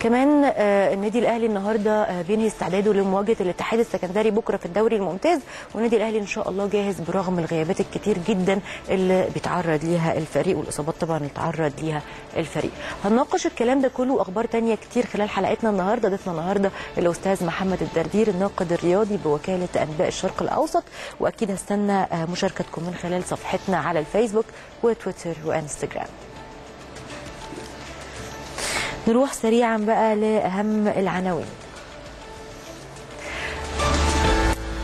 كمان آه، النادي الأهلي النهارده آه، بينهي استعداده لمواجهة الاتحاد السكندري بكرة في الدوري الممتاز. والنادي الأهلي إن شاء الله جاهز برغم الغيابات الكتير جدا اللي بيتعرض ليها الفريق والإصابات طبعا اللي اتعرض ليها الفريق. هنناقش الكلام ده كله وأخبار تانية كتير خلال حلقتنا النهارده. ضيفنا النهارده الأستاذ محمد الدردير الناقد الرياضي بوكالة أنباء الشرق الأوسط. وأكيد هستنى آه، مشاركتكم من خلال صفحتنا على الفيسبوك وتويتر وإنستجرام. نروح سريعا بقى لأهم العناوين.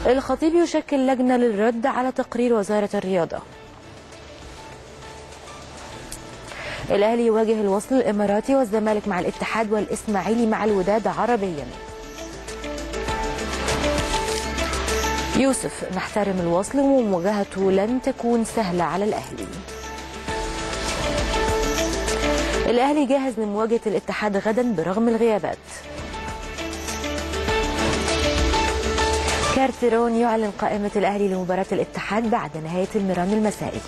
الخطيب يشكل لجنة للرد على تقرير وزارة الرياضة. الأهلي يواجه الوصل الإماراتي والزمالك مع الاتحاد والإسماعيلي مع الوداد عربيا. يوسف نحترم الوصل ومواجهته لن تكون سهلة على الأهلي. الأهلي جاهز لمواجهة الاتحاد غدا برغم الغيابات. كارتيرون يعلن قائمة الأهلي لمباراة الاتحاد بعد نهاية المران المسائي.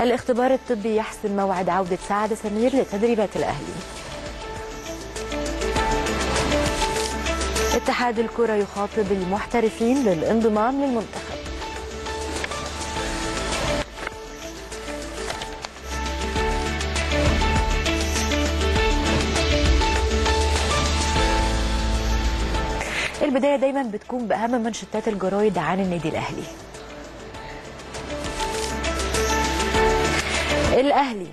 الاختبار الطبي يحسم موعد عودة سعد سمير لتدريبات الأهلي. اتحاد الكرة يخاطب المحترفين للانضمام للمنتخب. البداية دايما بتكون بأهم منشطات الجرايد عن النادي الأهلي. الأهلي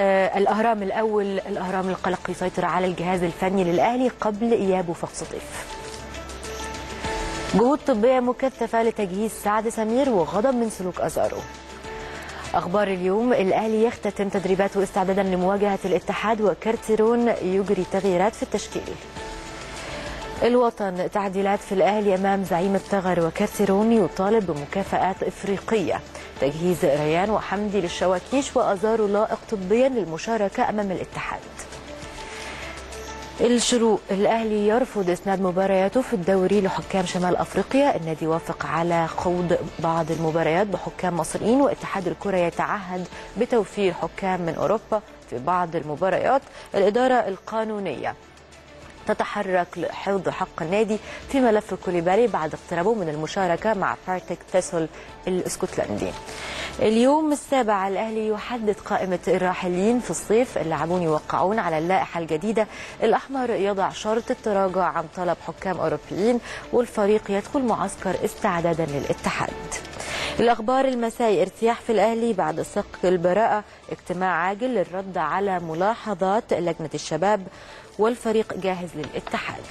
آه الأهرام الأول الأهرام القلق يسيطر على الجهاز الفني للأهلي قبل إيابه فقس طيف جهود طبية مكثفة لتجهيز سعد سمير وغضب من سلوك أزارو. أخبار اليوم الأهلي يختتم تدريباته استعدادا لمواجهة الاتحاد وكارتيرون يجري تغييرات في التشكيل. الوطن تعديلات في الأهلي أمام زعيم الثغر وكارتيرون يطالب بمكافآت إفريقية. تجهيز ريان وحمدي للشواكيش وأزارو لائق طبيا للمشاركة أمام الاتحاد. الشروق الأهلي يرفض إسناد مبارياته في الدوري لحكام شمال أفريقيا. النادي وافق على خوض بعض المباريات بحكام مصريين واتحاد الكرة يتعهد بتوفير حكام من أوروبا في بعض المباريات. الإدارة القانونية تتحرك لحفظ حق النادي في ملف كوليبالي بعد اقترابه من المشاركة مع بارتيك ثيسل الإسكتلندي. اليوم السابع الأهلي يحدد قائمة الراحلين في الصيف. اللاعبون يوقعون على اللائحة الجديدة. الأحمر يضع شرط التراجع عن طلب حكام أوروبيين والفريق يدخل معسكر استعدادا للاتحاد. الأخبار المسائي ارتياح في الأهلي بعد صك البراءة. اجتماع عاجل للرد على ملاحظات لجنة الشباب. والفريق جاهز للاتحاد.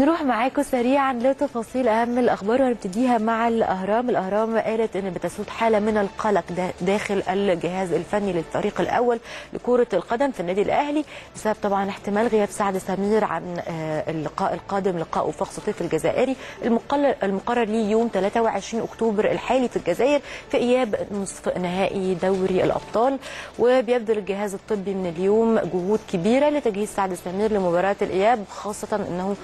نروح معاكم سريعا لتفاصيل أهم الأخبار وهنبتديها مع الأهرام، الأهرام قالت إن بتسود حالة من القلق داخل الجهاز الفني للفريق الأول لكرة القدم في النادي الأهلي بسبب طبعا احتمال غياب سعد سمير عن اللقاء القادم لقاء وفاق سطيف الجزائري المقرر المقرر ليه يوم 23 أكتوبر الحالي في الجزائر في إياب نصف نهائي دوري الأبطال. وبيبذل الجهاز الطبي من اليوم جهود كبيرة لتجهيز سعد سمير لمباراة الإياب خاصة إنه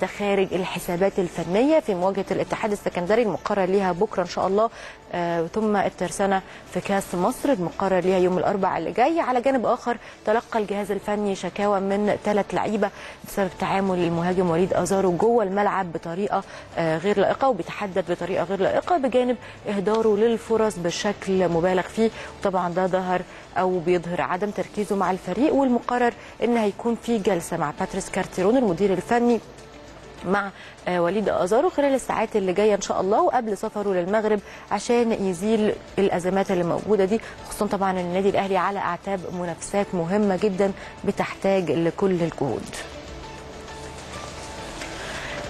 بات خارج الحسابات الفنية في مواجهة الاتحاد السكندري المقرر ليها بكرة إن شاء الله. آه ثم الترسانة في كأس مصر المقرر ليها يوم الأربعاء اللي جاي. على جانب آخر تلقى الجهاز الفني شكاوى من ثلاث لعيبة بسبب تعامل المهاجم وليد آزارو جوه الملعب بطريقة آه غير لائقة وبيتحدث بطريقة غير لائقة بجانب إهداره للفرص بشكل مبالغ فيه. وطبعا ده ظهر أو بيظهر عدم تركيزه مع الفريق والمقرر إن هيكون في جلسة مع باتريس كارتيرون المدير الفني. مع وليد أزارو خلال الساعات اللي جاية إن شاء الله وقبل سفره للمغرب عشان يزيل الأزمات اللي موجودة دي خصوصا طبعا النادي الأهلي على أعتاب منافسات مهمة جدا بتحتاج لكل الجهود.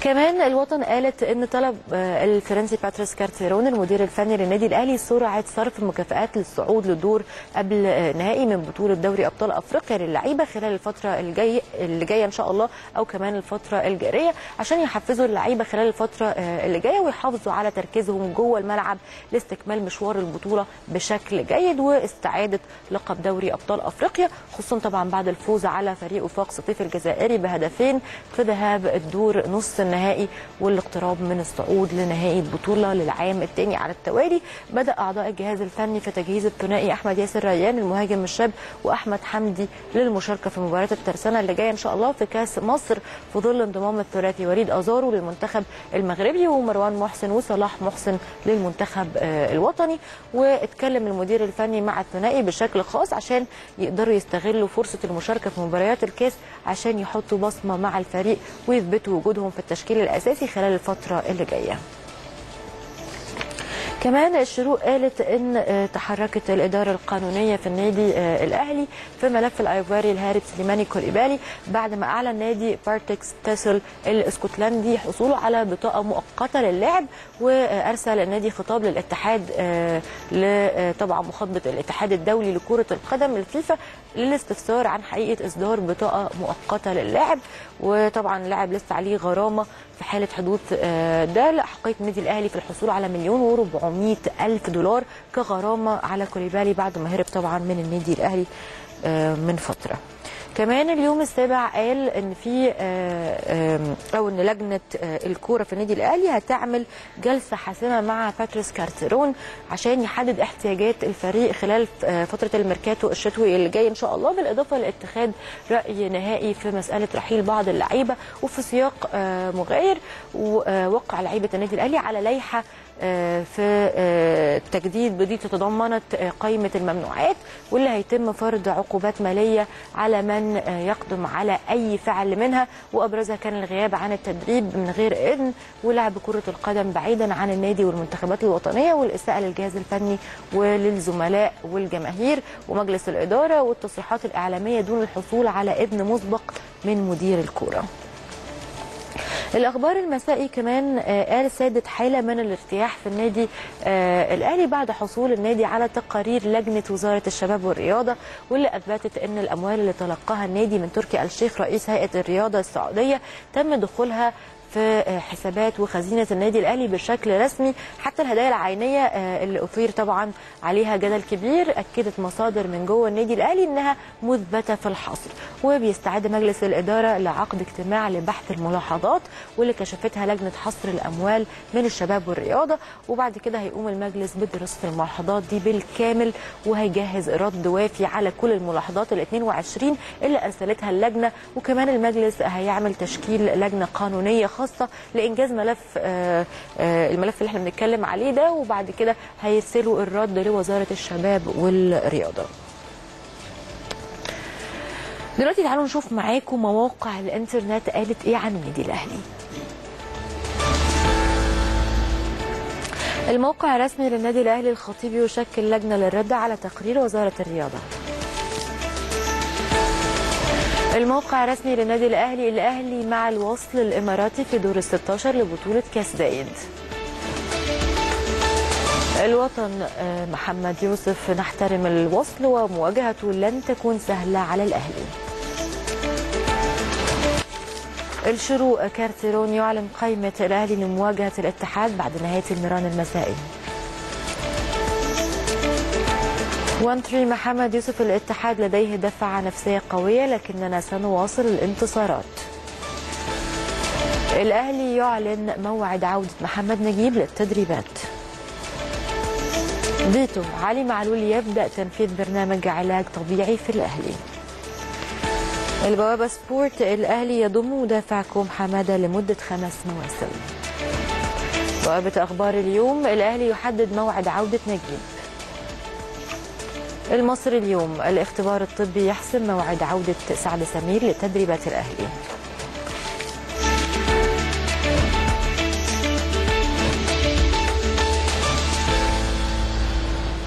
كمان الوطن قالت إن طلب الفرنسي باتريس كارتيرون المدير الفني للنادي الأهلي سرعة صرف المكافآت للصعود للدور قبل نهائي من بطولة دوري أبطال أفريقيا للعيبة خلال الفترة الجايه اللي جاية إن شاء الله أو كمان الفترة الجارية عشان يحفزوا اللعيبة خلال الفترة اللي جاية ويحافظوا على تركيزهم جوه الملعب لاستكمال مشوار البطولة بشكل جيد واستعادة لقب دوري أبطال أفريقيا خصوصا طبعا بعد الفوز على فريق وفاق سطيف الجزائري بهدفين في ذهاب الدور نص النهائي. النهائي والاقتراب من الصعود لنهائي البطولة للعام الثاني على التوالي. بدأ أعضاء الجهاز الفني في تجهيز الثنائي أحمد ياسر ريان المهاجم الشاب وأحمد حمدي للمشاركة في مباراة الترسانة اللي جاية إن شاء الله في كأس مصر في ظل انضمام الثلاثي وليد أزارو للمنتخب المغربي ومروان محسن وصلاح محسن للمنتخب آه، الوطني. واتكلم المدير الفني مع الثنائي بشكل خاص عشان يقدروا يستغلوا فرصة المشاركة في مباريات الكأس عشان يحطوا بصمة مع الفريق ويثبتوا وجودهم في التشكيل الأساسي خلال الفترة اللي جاية. كمان الشروق قالت إن آه، تحركت الإدارة القانونية في النادي آه، الأهلي في ملف الايفواري الهارب سليماني كوليبالي بعد ما أعلن نادي بارتيك ثيسل الإسكتلندي حصوله على بطاقة مؤقتة للعب وأرسل النادي خطاب للاتحاد آه، ل- طبعا مخاطبه الاتحاد الدولي لكرة القدم الفيفا للاستفسار عن حقيقة إصدار بطاقة مؤقتة للاعب. وطبعا اللاعب لسه عليه غرامة في حالة حدوث آه، ده لأحقية النادي الأهلي في الحصول على مليون و400 ألف دولار كغرامة على كوليبالي بعد ما هرب طبعا من النادي الأهلي آه، من فترة. كمان اليوم السابع قال إن في آه، آم، أو إن لجنة آه، الكورة في النادي الأهلي هتعمل جلسة حاسمة مع باتريس كارتيرون عشان يحدد احتياجات الفريق خلال آه، فترة الميركاتو الشتوي اللي جاي. إن شاء الله بالإضافة لاتخاذ رأي نهائي في مسألة رحيل بعض اللعيبة وفي سياق آه، مغاير ووقع لعيبة النادي الأهلي على لائحة آه، في آه، تجديد بدي تتضمنت آه، قائمة الممنوعات واللي هيتم فرض عقوبات مالية على من آه، يقدم على أي فعل منها وأبرزها كان الغياب عن التدريب من غير إذن ولعب كرة القدم بعيدا عن النادي والمنتخبات الوطنية والإساءة للجهاز الفني وللزملاء والجماهير ومجلس الإدارة والتصريحات الإعلامية دون الحصول على إذن مسبق من مدير الكورة. الأخبار المسائي كمان آه، قال سادت حاله من الارتياح في النادي آه، الأهلي بعد حصول النادي على تقارير لجنة وزارة الشباب والرياضة واللي أثبتت إن الأموال اللي تلقاها النادي من تركي الشيخ رئيس هيئة الرياضة السعودية تم دخولها في حسابات وخزينة النادي الأهلي بشكل رسمي. حتى الهدايا العينية آه، اللي أثير طبعا عليها جدل كبير أكدت مصادر من جوه النادي الأهلي إنها مثبتة في الحصر وبيستعد مجلس الإدارة لعقد اجتماع لبحث الملاحظات واللي كشفتها لجنة حصر الأموال من الشباب والرياضة. وبعد كده هيقوم المجلس بدراسه الملاحظات دي بالكامل وهيجهز رد وافي على كل الملاحظات ال 22 اللي أرسلتها اللجنة. وكمان المجلس هيعمل تشكيل لجنة قانونية خاصة لإنجاز ملف آه، آه، الملف اللي إحنا بنتكلم عليه ده وبعد كده هيرسلوا الرد لوزارة الشباب والرياضة. دلوقتي تعالوا نشوف معاكم مواقع الإنترنت قالت إيه عن النادي الأهلي. الموقع الرسمي للنادي الأهلي الخطيب يشكل لجنة للرد على تقرير وزارة الرياضة. الموقع الرسمي للنادي الأهلي الأهلي مع الوصل الإماراتي في دور ال 16 لبطولة كأس زايد. الوطن آه، محمد يوسف نحترم الوصل ومواجهته لن تكون سهلة على الأهلي. الشروق كارتيرون يعلن قائمة الأهلي لمواجهة الاتحاد بعد نهاية المران المسائي. وان تري محمد يوسف الاتحاد لديه دفعة نفسية قوية لكننا سنواصل الانتصارات. الأهلي يعلن موعد عودة محمد نجيب للتدريبات. فيتو علي معلول يبدأ تنفيذ برنامج علاج طبيعي في الأهلي. البوابة سبورت الأهلي يضم مدافع كوم حمادة لمدة خمس مواسم. بوابة أخبار اليوم الأهلي يحدد موعد عودة نجيب. المصري اليوم الاختبار الطبي يحسم موعد عودة سعد سمير لتدريبات الأهلي.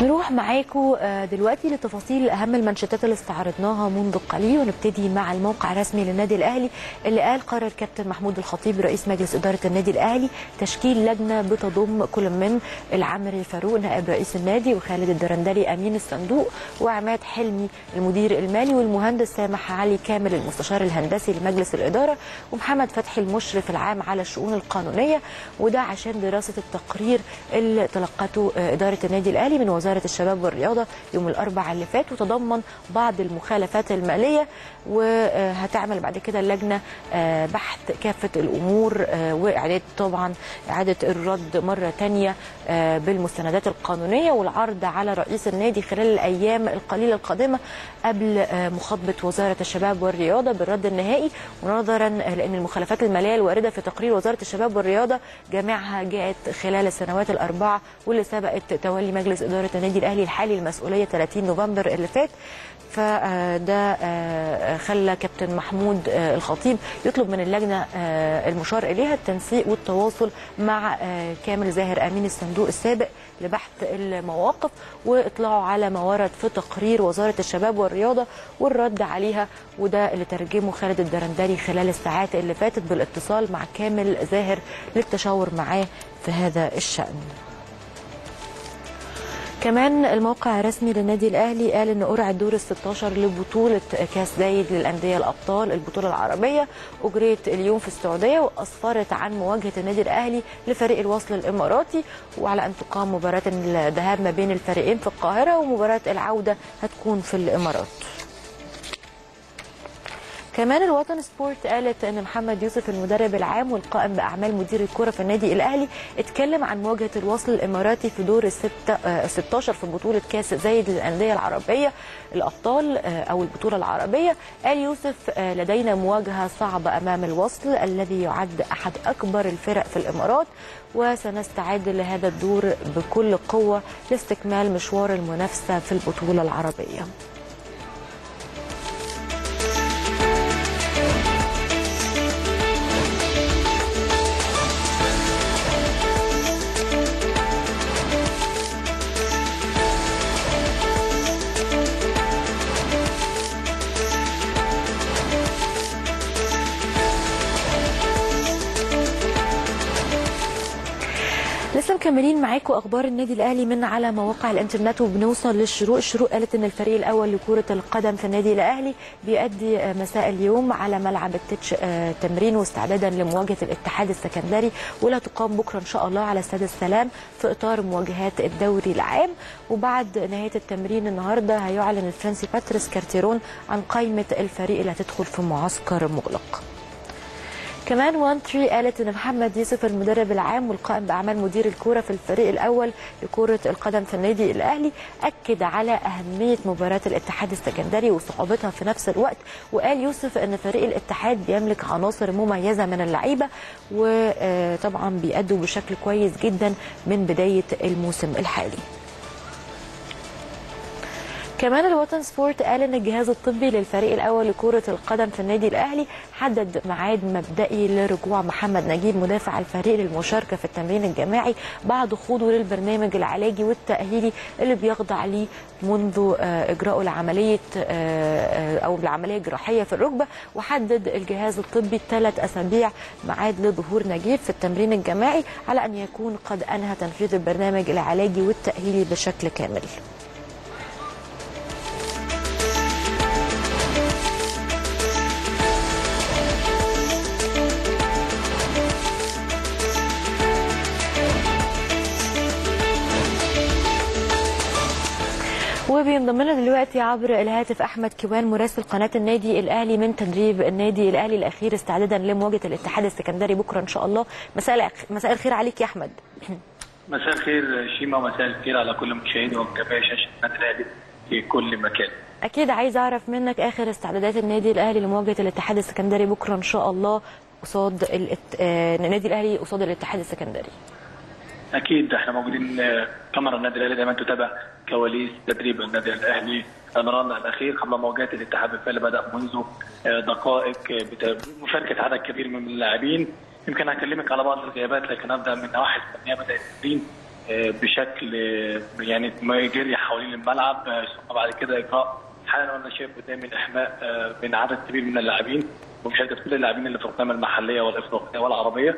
نروح معاكم آه، دلوقتي لتفاصيل أهم المنشطات اللي استعرضناها منذ قليل ونبتدي مع الموقع الرسمي للنادي الأهلي اللي قال قرر كابتن محمود الخطيب رئيس مجلس إدارة النادي الأهلي تشكيل لجنة بتضم كل من العمري فاروق نائب رئيس النادي وخالد الدرندلي أمين الصندوق وعماد حلمي المدير المالي والمهندس سامح علي كامل المستشار الهندسي لمجلس الإدارة ومحمد فتحي المشرف العام على الشؤون القانونية. وده عشان دراسة التقرير اللي تلقته آه، إدارة النادي الأهلي من وزارة الشباب الشباب والرياضة يوم الأربعاء اللي فات وتضمن بعض المخالفات المالية وهتعمل بعد كده اللجنه آه، بحث كافة الأمور آه، وإعادة طبعا إعادة الرد مرة ثانية بالمستندات القانونية والعرض على رئيس النادي خلال الأيام القليلة القادمة قبل آه، مخاطبة وزارة الشباب والرياضة بالرد النهائي ونظرا لأن المخالفات المالية الواردة في تقرير وزارة الشباب والرياضة جميعها جاءت خلال السنوات الأربعة واللي سبقت تولي مجلس إدارة النادي الأهلي الحالي المسؤولية 30 نوفمبر اللي فات. فده آه، خلى كابتن محمود آه، الخطيب يطلب من اللجنة آه، المشار إليها التنسيق والتواصل مع كامل زاهر أمين الصندوق السابق لبحث المواقف وإطلاعه على ما ورد في تقرير وزارة الشباب والرياضة والرد عليها وده اللي ترجمه خالد الدرندلي خلال الساعات اللي فاتت بالاتصال مع كامل زاهر للتشاور معاه في هذا الشأن. كمان الموقع الرسمي للنادي الأهلي قال إن قرعة دور ال 16 لبطولة كأس زايد للأندية الأبطال البطولة العربية أجريت اليوم في السعودية وأسفرت عن مواجهة النادي الأهلي لفريق الوصل الإماراتي وعلى أن تقام مباراة الذهاب ما بين الفريقين في القاهرة ومباراة العودة هتكون في الإمارات. كمان الوطن سبورت قالت إن محمد يوسف المدرب العام والقائم بأعمال مدير الكرة في النادي الأهلي اتكلم عن مواجهة الوصل الإماراتي في دور الستة 16 في بطولة كأس زايد للأندية العربية الأبطال أو البطولة العربية. قال يوسف لدينا مواجهة صعبة أمام الوصل الذي يعد أحد أكبر الفرق في الإمارات وسنستعد لهذا الدور بكل قوة لاستكمال مشوار المنافسة في البطولة العربية. مكملين معاكم أخبار النادي الأهلي من على مواقع الإنترنت وبنوصل للشروق. الشروق قالت إن الفريق الأول لكرة القدم في النادي الأهلي بيأدي مساء اليوم على ملعب التتش تمرين واستعدادا لمواجهة الاتحاد السكندري واللي هتقام بكرة إن شاء الله على استاد السلام في إطار مواجهات الدوري العام. وبعد نهاية التمرين النهارده هيعلن الفرنسي باتريس كارتيرون عن قائمه الفريق اللي هتدخل في معسكر مغلق. كمان وان تري قالت إن محمد يوسف المدرب العام والقائم بأعمال مدير الكورة في الفريق الأول لكرة القدم في النادي الأهلي أكد على أهمية مباراة الاتحاد السكندري وصعوبتها في نفس الوقت وقال يوسف إن فريق الاتحاد بيملك عناصر مميزة من اللعيبة وطبعا بيأدوا بشكل كويس جدا من بداية الموسم الحالي. كمان الوطن سبورت قال ان الجهاز الطبي للفريق الأول لكرة القدم في النادي الأهلي حدد ميعاد مبدئي لرجوع محمد نجيب مدافع الفريق للمشاركة في التمرين الجماعي بعد خوضه للبرنامج العلاجي والتأهيلي اللي بيخضع ليه منذ إجراءه لعمليه أو العملية الجراحية في الركبة وحدد الجهاز الطبي ثلاث أسابيع ميعاد لظهور نجيب في التمرين الجماعي على أن يكون قد أنهى تنفيذ البرنامج العلاجي والتأهيلي بشكل كامل. وبينضم لنا دلوقتي عبر الهاتف أحمد كيوان مراسل قناة النادي الأهلي من تدريب النادي الأهلي الأخير استعدادا لمواجهة الاتحاد السكندري بكرة إن شاء الله. مساء مساء الخير عليك يا أحمد. مساء الخير شيما ومساء الخير على كل مشاهدي ومتابعي شاشة النادي الأهلي في كل مكان. أكيد عايز أعرف منك آخر استعدادات النادي الأهلي لمواجهة الاتحاد السكندري بكرة إن شاء الله قصاد النادي الأهلي قصاد الاتحاد السكندري. أكيد إحنا موجودين كاميرا النادي الأهلي دايما تتابع كواليس تدريب النادي الأهلي مراننا الأخير قبل مواجهة الاتحاد بالفعل بدأ منذ دقائق بمشاركه عدد كبير من اللاعبين. يمكن هكلمك على بعض الغيابات لكن أبدأ من نواحي الفنية بدأ التمرين بشكل يعني ما جري حوالين الملعب ثم بعد كده اجراء حالا أنا شايف قدامي الإحماء من عدد كبير من اللاعبين ومشاركة كل اللاعبين اللي في القائمة المحلية والإفريقية والعربية.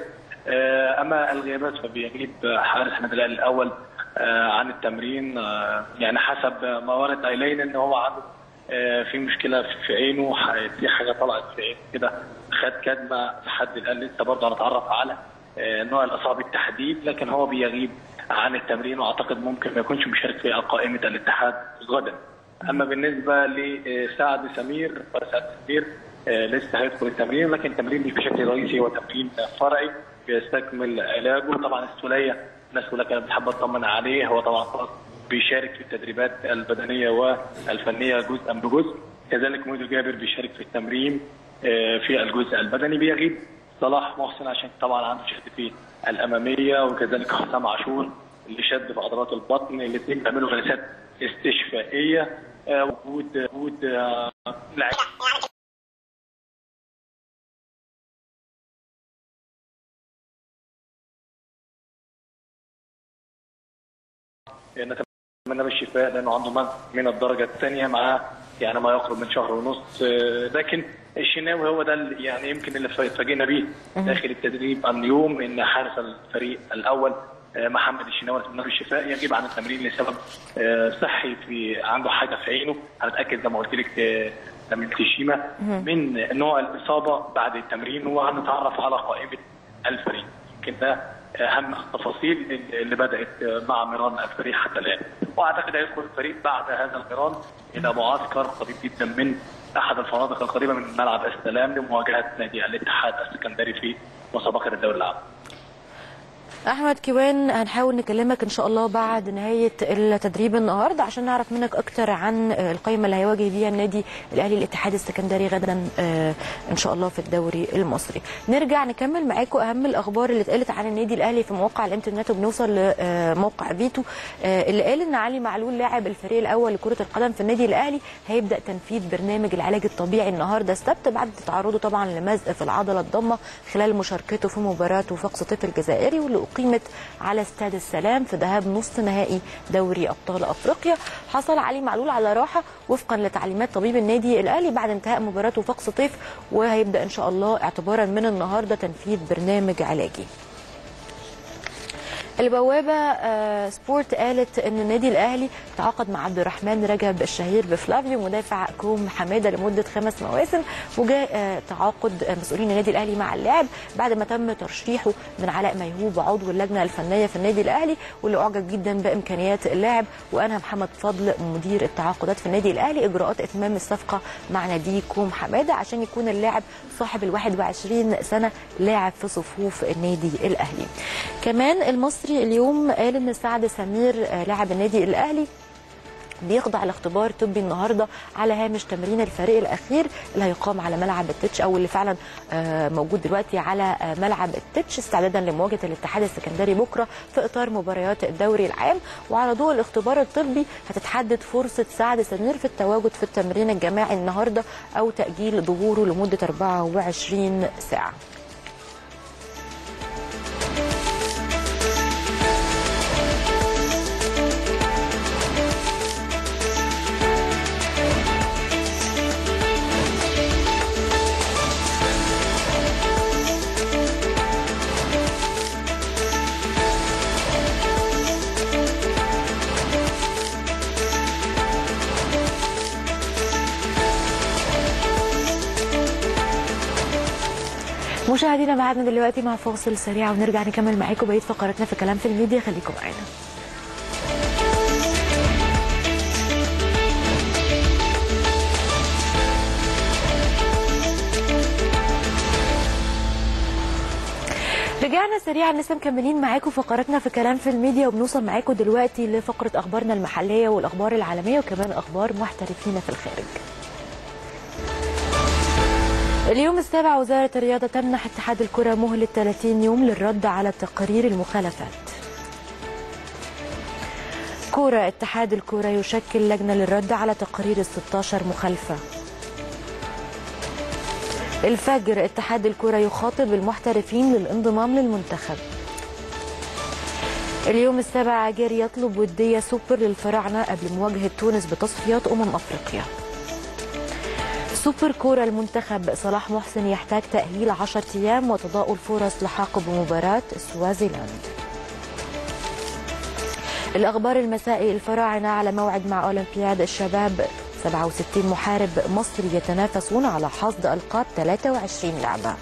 أما الغيابات فبيغيب حارس النادي الأول عن التمرين يعني حسب ما ورد إلينا إن هو عنده في مشكلة في عينه في حاجة طلعت في عينه كده خد كدمة لحد الان لسه برضه هنتعرف على نوع الاصابه بالتحديد لكن هو بيغيب عن التمرين وأعتقد ممكن ما يكونش مشارك في قائمة الاتحاد غدا. أما بالنسبة لسعد سمير فسعد سمير آه، لسه هيدخل التمرين لكن التمرين مش بشكل رئيسي هو تمرين فرعي بيستكمل علاجه. طبعا السوليه الناس كلها كانت بتحب تطمن عليه. هو طبعا بيشارك في التدريبات البدنية والفنية جزءا بجزء. كذلك مودو جابر بيشارك في التمرين آه، في الجزء البدني بيغيب. صلاح محسن عشان طبعا عنده شد في الأمامية وكذلك حسام عاشور اللي شد في عضلات البطن. الاثنين بيعملوا جلسات استشفائية آه، وجود وجود آه، نتمنى بالشفاء لأنه عنده مرض من الدرجة الثانية مع يعني ما يقرب من شهر ونص. آه، لكن الشناوي هو ده يعني يمكن اللي اتفاجئنا بيه داخل التدريب اليوم إن حارس الفريق الأول آه، محمد الشناوي نتمنى بالشفاء يغيب عن التمرين لسبب آه، صحي في عنده حاجة في عينه. هنتأكد زي ما قلت لك من تشيما من نوع الإصابة بعد التمرين وهنتعرف على قائمة الفريق. يمكن ده أهم التفاصيل اللي بدأت مع ميران الفريق حتى الآن. وأعتقد هيدخل الفريق بعد هذا الميران إلى معسكر قريب جدا من أحد الفنادق القريبة من ملعب السلام لمواجهه نادي الاتحاد السكندري في مسابقة الدوري العام. أحمد كيوان هنحاول نكلمك إن شاء الله بعد نهاية التدريب النهارده عشان نعرف منك أكتر عن القائمه اللي هيواجه بيها النادي الأهلي الاتحاد السكندري غدا آه، إن شاء الله في الدوري المصري. نرجع نكمل معاكم أهم الأخبار اللي اتقالت عن النادي الأهلي في مواقع الإنترنت وبنوصل لموقع فيتو آه، اللي قال إن علي معلول لاعب الفريق الأول لكرة القدم في النادي الأهلي هيبدأ تنفيذ برنامج العلاج الطبيعي النهارده السبت بعد تعرضه طبعا لمزق في العضلة الضمة خلال مشاركته في مباراه وفاق سطيف الجزائري واللي اقيمت على استاد السلام في ذهاب نصف نهائي دوري أبطال أفريقيا. حصل علي معلول على راحة وفقا لتعليمات طبيب النادي الأهلي بعد انتهاء مباراة وفاق سطيف وهيبدأ إن شاء الله اعتبارا من النهارده تنفيذ برنامج علاجي. البوابة آه، سبورت قالت إن النادي الأهلي تعاقد مع عبد الرحمن رجب الشهير بفلافيو مدافع كوم حمادة لمدة خمس مواسم وجاء آه، تعاقد مسؤولين النادي الأهلي مع اللاعب بعد ما تم ترشيحه من علاء ميهوب عضو اللجنة الفنية في النادي الأهلي واللي أعجب جدا بإمكانيات اللاعب وانهى محمد فضل مدير التعاقدات في النادي الأهلي إجراءات إتمام الصفقة مع نادي كوم حمادة عشان يكون اللاعب صاحب ال 21 سنة لاعب في صفوف النادي الأهلي. كمان المصري اليوم قال إن سعد سمير آه، لاعب النادي الأهلي بيخضع لاختبار طبي النهارده على هامش تمرين الفريق الأخير اللي هيقام على ملعب التتش أو اللي فعلا آه، موجود دلوقتي على آه، ملعب التتش استعدادا لمواجهة الاتحاد السكندري بكرة في إطار مباريات الدوري العام. وعلى ضوء الاختبار الطبي هتتحدد فرصة سعد سمير في التواجد في التمرين الجماعي النهارده أو تأجيل ظهوره لمدة 24 ساعة. مشاهدينا معادنا دلوقتي مع فاصل سريع ونرجع نكمل معاكم بقية فقراتنا في كلام في الميديا. خليكم معانا. رجعنا سريعا لسه مكملين معاكم فقراتنا في كلام في الميديا وبنوصل معاكم دلوقتي لفقرة أخبارنا المحلية والأخبار العالمية وكمان أخبار محترفين في الخارج. اليوم السابع وزارة الرياضة تمنح اتحاد الكرة مهلة 30 يوم للرد على تقارير المخالفات. كورة اتحاد الكرة يشكل لجنة للرد على تقارير ال 16 مخالفة. الفجر اتحاد الكرة يخاطب المحترفين للانضمام للمنتخب. اليوم السابع جاري يطلب ودية سوبر للفراعنة قبل مواجهة تونس بتصفيات أمم أفريقيا. سوبر كورة المنتخب صلاح محسن يحتاج تأهيل 10 أيام وتضاءل فرص لحاقه بمباراة سوازيلاند. الأخبار المسائي الفراعنة على موعد مع أولمبياد الشباب. 67 محارب مصري يتنافسون على حصد ألقاب 23 لعبة.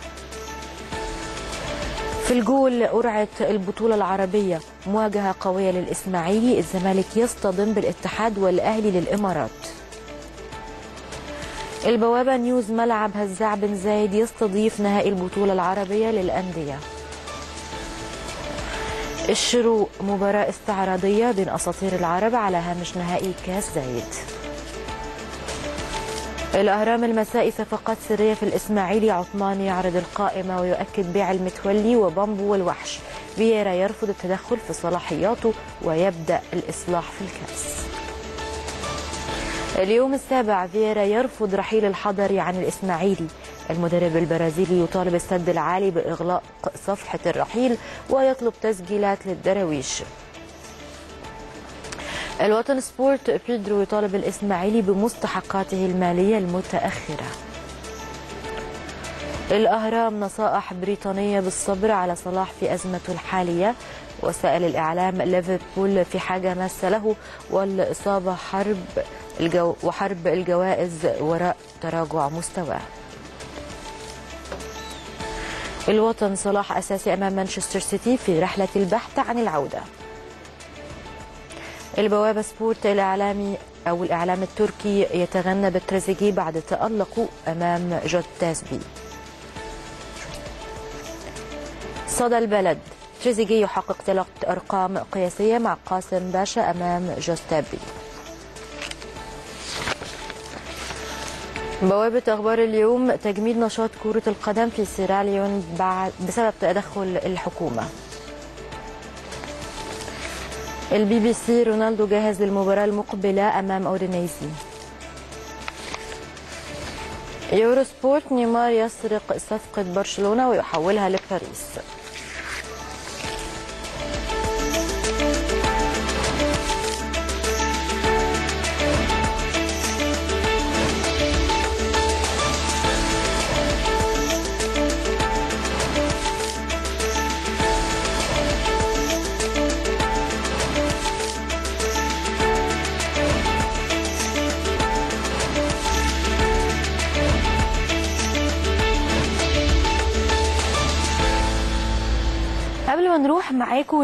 في الجول قرعة البطولة العربية. مواجهة قوية للإسماعيلي الزمالك يصطدم بالاتحاد والأهلي للإمارات. البوابة نيوز ملعب هزاع بن زايد يستضيف نهائي البطولة العربية للأندية. الشروق مباراة استعراضية بين أساطير العرب على هامش نهائي كأس زايد. الأهرام المسائي صفقات سرية في الإسماعيلي عثمان يعرض القائمة ويؤكد بيع المتولي وبامبو والوحش. فييرا يرفض التدخل في صلاحياته ويبدأ الإصلاح في الكأس. اليوم السابع فييرا يرفض رحيل الحضري عن الإسماعيلي. المدرب البرازيلي يطالب السد العالي بإغلاق صفحة الرحيل ويطلب تسجيلات للدراويش الوطن سبورت بيدرو يطالب الإسماعيلي بمستحقاته المالية المتأخرة. الأهرام نصائح بريطانية بالصبر على صلاح في أزمته الحالية. وسائل الإعلام ليفربول في حاجة ماسة له والإصابة حرب الجو وحرب الجوائز وراء تراجع مستواه الوطن صلاح أساسي أمام مانشستر سيتي في رحلة البحث عن العودة. البوابة سبورت الإعلامي أو الإعلام التركي يتغنى بالتريزيجي بعد تألقه أمام جوزتيبي. صدى البلد. تريزيجي يحقق ثلاث أرقام قياسية مع قاسم باشا أمام جوستابي بوابة أخبار اليوم تجميد نشاط كرة القدم في سيراليون بعد بسبب تدخل الحكومة. البي بي سي رونالدو جاهز للمباراة المقبلة أمام أودينيزي يورو سبورت نيمار يسرق صفقة برشلونة ويحولها لباريس.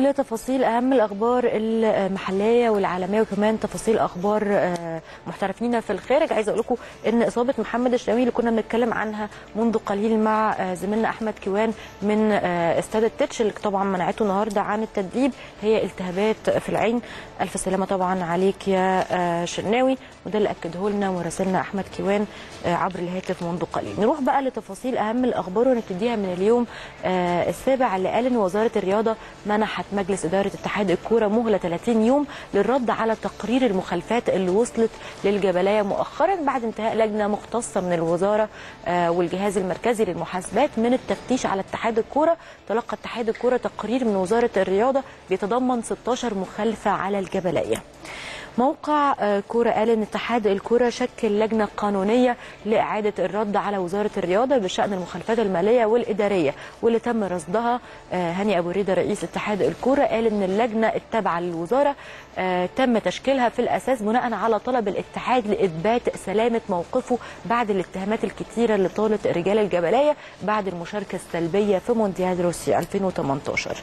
لتفاصيل أهم الأخبار المحلية والعالمية وكمان تفاصيل أخبار آه، محترفين في الخارج. عايزة أقول لكم إن إصابة محمد الشامي اللي كنا بنتكلم عنها منذ قليل مع آه، زميلنا أحمد كيوان من آه، استاد التتش اللي طبعا منعته النهارده عن التدريب. هي التهابات في العين. ألف سلامة طبعا عليك يا شناوي. وده اللي أكده لنا مراسلنا أحمد كيوان عبر الهاتف منذ قليل. نروح بقى لتفاصيل أهم الأخبار ونبتديها من اليوم السابع اللي قال ان وزارة الرياضة منحت مجلس إدارة اتحاد الكورة مهلة 30 يوم للرد على تقرير المخالفات اللي وصلت للجبلية مؤخرا بعد انتهاء لجنة مختصة من الوزارة آه، والجهاز المركزي للمحاسبات من التفتيش على اتحاد الكورة. تلقى اتحاد الكورة تقرير من وزارة الرياضة بيتضمن 16 مخالفة على الجبلية. موقع آه، كورة قال ان اتحاد الكورة شكل لجنه قانونيه لإعادة الرد على وزارة الرياضة بشأن المخالفات المالية والإدارية واللي تم رصدها آه، هاني أبو ريدة رئيس اتحاد الكورة قال إن اللجنة التابعة للوزارة آه، تم تشكيلها في الأساس بناء على طلب الاتحاد لإثبات سلامة موقفه بعد الاتهامات الكثيره اللي طالت رجال الجبلية بعد المشاركة السلبية في مونديال روسيا 2018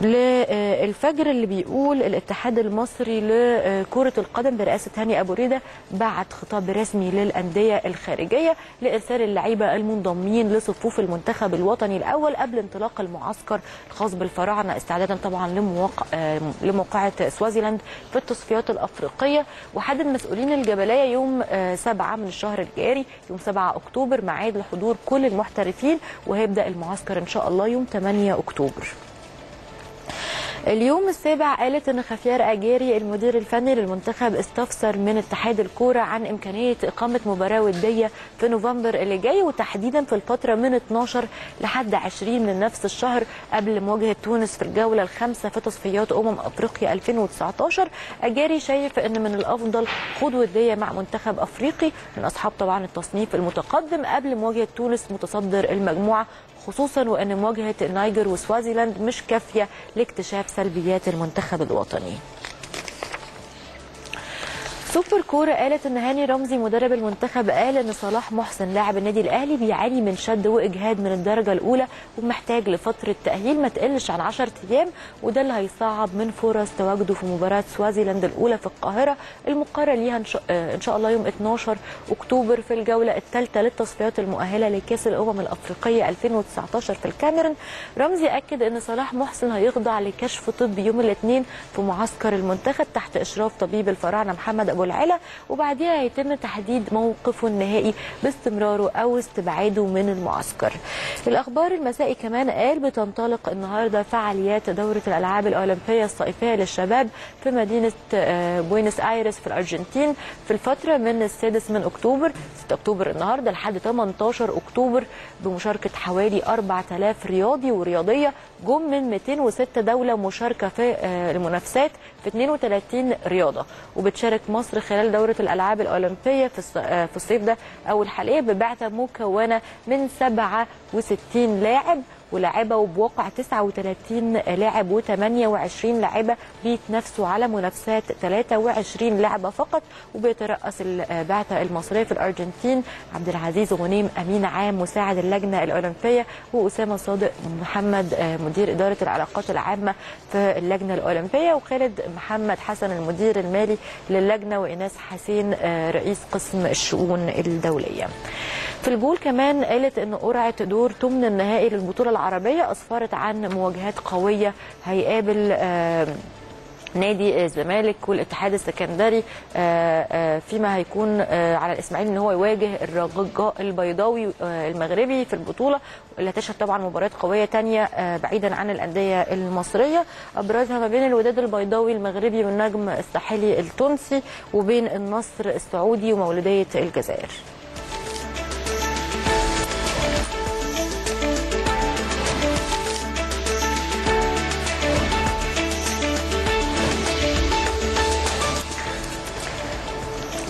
للفجر اللي بيقول الاتحاد المصري لكرة القدم برئاسة هاني أبو ريدة بعت خطاب رسمي للأندية الخارجية لإرسال اللعيبة المنضمين لصفوف المنتخب الوطني الأول قبل انطلاق المعسكر الخاص بالفراعنة استعدادا طبعا لمواقع آه، لموقعة سوازيلاند في التصفيات الأفريقية. وحدد مسؤولين الجبلية يوم آه، سبعة من الشهر الجاري يوم 7 أكتوبر ميعاد لحضور كل المحترفين وهيبدأ المعسكر إن شاء الله يوم 8 أكتوبر. اليوم السابع قالت ان خفيار اجاري المدير الفني للمنتخب استفسر من اتحاد الكورة عن إمكانية إقامة مباراة ودية في نوفمبر اللي جاي وتحديدا في الفترة من 12 لحد 20 من نفس الشهر قبل مواجهة تونس في الجولة الخامسة في تصفيات أمم أفريقيا 2019 اجاري شايف إن من الأفضل خوض ودية مع منتخب أفريقي من أصحاب طبعا التصنيف المتقدم قبل مواجهة تونس متصدر المجموعة خصوصا وإن مواجهة النيجر وسوازيلاند مش كافية لاكتشاف سلبيات المنتخب الوطني. سوبر كورة قالت إن هاني رمزي مدرب المنتخب قال إن صلاح محسن لاعب النادي الأهلي بيعاني من شد وإجهاد من الدرجة الأولى ومحتاج لفترة تأهيل ما تقلش عن 10 أيام وده اللي هيصعب من فرص تواجده في مباراة سوازيلاند الأولى في القاهرة المقرر ليها إن شاء الله يوم 12 أكتوبر في الجولة الثالثه للتصفيات المؤهلة لكأس الأمم الأفريقية 2019 في الكاميرون. رمزي أكد إن صلاح محسن هيخضع لكشف طبي يوم الاثنين في معسكر المنتخب تحت إشراف طبيب الفراعنة محمد أبو العلا وبعديها هيتم تحديد موقفه النهائي باستمراره أو استبعاده من المعسكر. الأخبار المسائي كمان قال بتنطلق النهارده فعاليات دورة الألعاب الأولمبية الصيفية للشباب في مدينة بوينس آيرس في الأرجنتين في الفترة من السادس من أكتوبر 6 أكتوبر النهارده لحد 18 أكتوبر بمشاركة حوالي 4000 رياضي ورياضية جم من 206 دولة مشاركة في المنافسات في 32 رياضة. وبتشارك مصر خلال دورة الألعاب الأولمبية في في الصيف ده. أو الحالية ببعثة مكونة من 67 لاعب ولاعبة وبواقع 39 لاعب و28 لاعبة بيتنافسوا على منافسات 23 لاعبة فقط وبيترأس البعثة المصرية في الأرجنتين عبد العزيز غنيم أمين عام مساعد اللجنة الأولمبية وأسامة صادق محمد مدير إدارة العلاقات العامة في اللجنة الأولمبية وخالد محمد حسن المدير المالي للجنة وايناس حسين رئيس قسم الشؤون الدولية. في البول كمان قالت إن قرعة دور ثمن النهائي للبطولة العربية أسفرت عن مواجهات قوية هيقابل آه نادي الزمالك والاتحاد السكندري فيما هيكون على الإسماعيلي إن هو يواجه الرجاء البيضاوي المغربي في البطولة اللي هتشهد طبعا مباريات قوية تانية بعيدا عن الأندية المصرية. أبرزها ما بين الوداد البيضاوي المغربي والنجم الساحلي التونسي وبين النصر السعودي ومولودية الجزائر.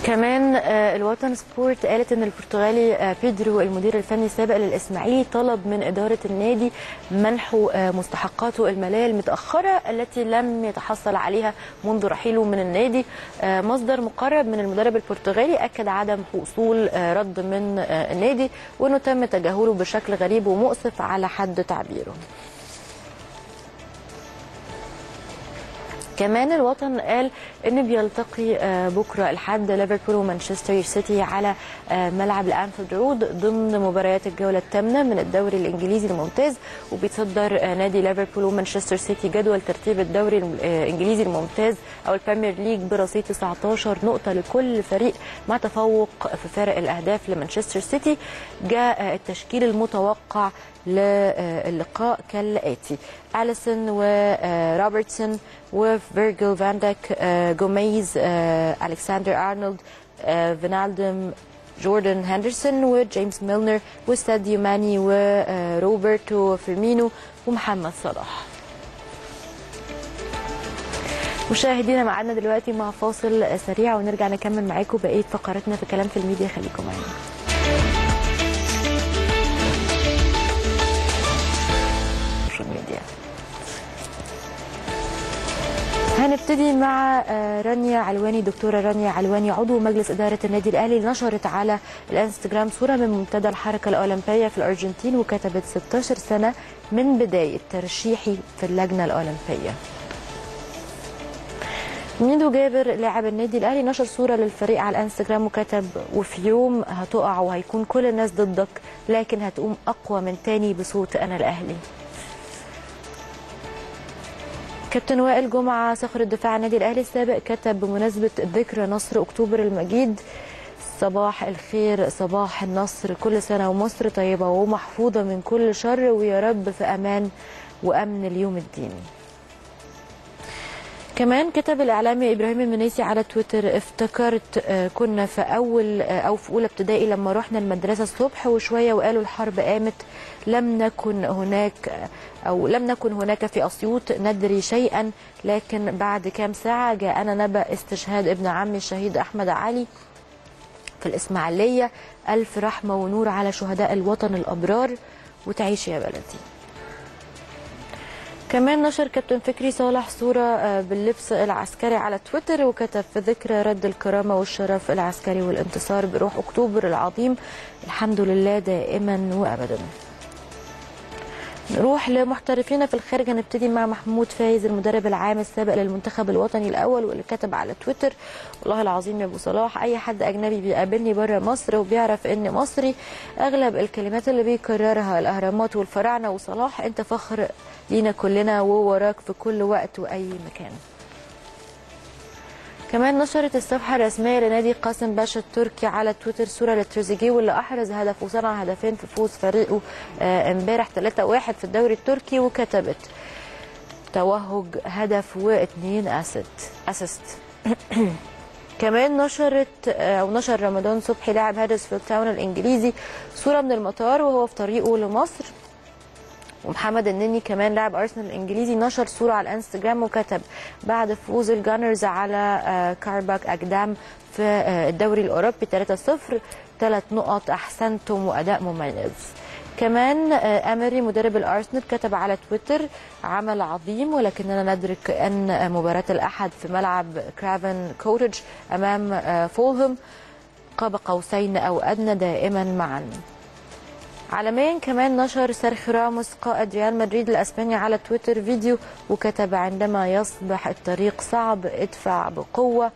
كمان الوطن سبورت قالت إن البرتغالي بيدرو المدير الفني السابق للإسماعيلي طلب من إدارة النادي منحه مستحقاته المالية المتأخرة التي لم يتحصل عليها منذ رحيله من النادي. مصدر مقرب من المدرب البرتغالي أكد عدم حصول رد من النادي وانه تم تجاهله بشكل غريب ومؤسف على حد تعبيره. كمان الوطن قال إن بيلتقي بكرة الحد ليفربول ومانشستر سيتي على ملعب الأنفيلد رود ضمن مباريات الجولة الثامنة من الدوري الإنجليزي الممتاز وبيتصدر نادي ليفربول ومانشستر سيتي جدول ترتيب الدوري الإنجليزي الممتاز أو البريمير ليج برصيد 19 نقطة لكل فريق مع تفوق في فارق الأهداف لمانشستر سيتي جاء التشكيل المتوقع للقاء كالآتي. أليسون وروبرتسون وفيرجل فاندك جوميز الكسندر أرنولد فينالدوم جوردن هندرسون وجيمس ميلنر وساديو ماني وروبرتو فيرمينو ومحمد صلاح. مشاهدينا معانا دلوقتي مع فاصل سريع ونرجع نكمل معاكم بقية فقراتنا في كلام في الميديا. خليكم معانا. هنبتدي مع رانيا علواني دكتورة رانيا علواني عضو مجلس إدارة النادي الأهلي. نشرت على الانستجرام صورة من منتدى الحركة الأولمبية في الأرجنتين وكتبت 16 سنة من بداية ترشيحي في اللجنة الأولمبية. ميدو جابر لاعب النادي الأهلي نشر صورة للفريق على الانستجرام وكتب وفي يوم هتقع وهيكون كل الناس ضدك لكن هتقوم أقوى من تاني بصوت أنا الأهلي. كابتن وائل جمعة صخر الدفاع النادي الأهلي السابق كتب بمناسبة ذكرى نصر أكتوبر المجيد صباح الخير صباح النصر. كل سنة ومصر طيبة ومحفوظة من كل شر ويا رب في أمان وأمن اليوم الدين كمان كتب الاعلامي إبراهيم المنيسي على تويتر افتكرت كنا في أول أو في أولى ابتدائي لما رحنا المدرسة الصبح وشوية وقالوا الحرب قامت لم نكن هناك. أو لم نكن هناك في أسيوط ندري شيئا لكن بعد كام ساعة جاءنا نبأ استشهاد ابن عمي الشهيد أحمد علي في الإسماعيلية. ألف رحمة ونور على شهداء الوطن الأبرار وتعيش يا بلدي. كمان نشر كابتن فكري صالح صورة آه، باللبس العسكري على تويتر وكتب في ذكرى رد الكرامة والشرف العسكري والانتصار بروح أكتوبر العظيم. الحمد لله دائما وأبدا. نروح لمحترفين في الخارج. هنبتدي مع محمود فايز المدرب العام السابق للمنتخب الوطني الأول واللي كتب على تويتر والله العظيم يا أبو صلاح أي حد أجنبي بيقابلني بره مصر وبيعرف ان مصري أغلب الكلمات اللي بيكررها الأهرامات والفراعنة وصلاح أنت فخر لينا كلنا ووراك في كل وقت وأي مكان. كمان نشرت الصفحة الرسمية لنادي قاسم باشا التركي على تويتر صورة لتريزيجيه واللي أحرز هدف وصنع هدفين في فوز فريقه آه، امبارح 3-1 في الدوري التركي وكتبت توهج هدف واثنين assist. assist. كمان نشرت آه، أو نشر رمضان صبحي لاعب هدرسفيلد تاون الإنجليزي صورة من المطار وهو في طريقه لمصر. ومحمد النني كمان لاعب أرسنال الإنجليزي نشر صورة على الإنستجرام وكتب بعد فوز الجانرز على آه، كاراباك أجدام في آه، الدوري الأوروبي 3-0 ثلاث نقط أحسنتم وأداء مميز. كمان آه، أمري مدرب الأرسنال كتب على تويتر عمل عظيم ولكننا ندرك أن مباراة الأحد في ملعب كرافن كوتج أمام فولهام قاب قوسين أو أدنى دائما معا. عالميا كمان نشر سيرخيو راموس قائد ريال مدريد الأسباني على تويتر فيديو وكتب عندما يصبح الطريق صعب ادفع بقوة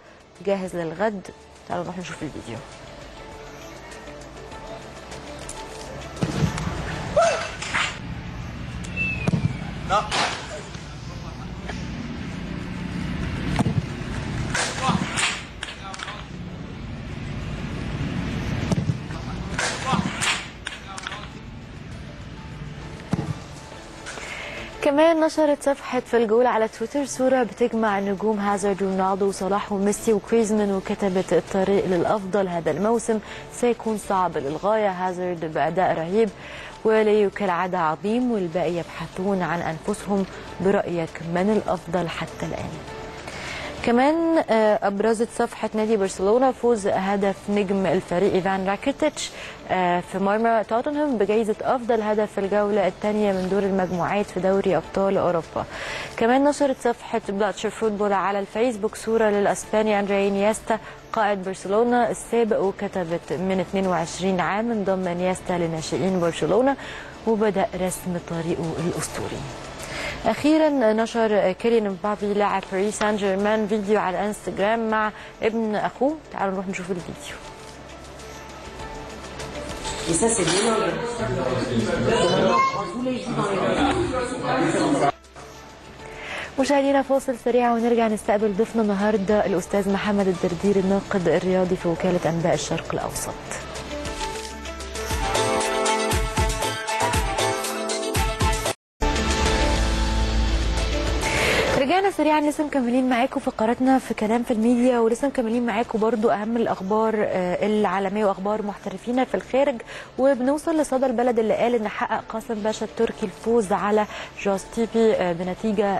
جاهز للغد. تعالوا نروح نشوف الفيديو. كمان نشرت صفحة في الجول على تويتر صورة بتجمع نجوم هازارد ورونالدو وصلاح وميسي وكريزمان وكتبت الطريق للأفضل هذا الموسم. سيكون صعب للغاية هازارد بأداء رهيب وليو كالعادة عظيم والباقي يبحثون عن أنفسهم برأيك من الأفضل حتى الآن؟ كمان آه، أبرزت صفحة نادي برشلونة فوز هدف نجم الفريق إيفان راكيتيتش آه، في مرمى توتنهام بجائزة أفضل هدف في الجولة الثانية من دور المجموعات في دوري أبطال أوروبا. كمان نشرت صفحة بلاتشر فوتبول على الفيسبوك صورة للأسباني اندري إنيستا قائد برشلونة السابق وكتبت من 22 عام انضم إنيستا لناشئين برشلونة وبدأ رسم طريقه الأسطوري. أخيرا نشر كيليان مبابي لاعب باريس سان جيرمان فيديو على الانستجرام مع ابن أخوه. تعالوا نروح نشوف الفيديو. Et ça, c'est bien. مشاهدينا فاصل سريع ونرجع نستقبل ضيفنا النهارده الأستاذ محمد الدردير الناقد الرياضي في وكالة أنباء الشرق الأوسط. سريعا لسه مكملين معاكم فقراتنا في كلام في الميديا ولسه مكملين معاكم برضو أهم الأخبار آه، العالمية وأخبار محترفين في الخارج. وبنوصل لصدى البلد اللي قال إن حقق قاسم باشا التركي الفوز على جوز تيبي آه، بنتيجة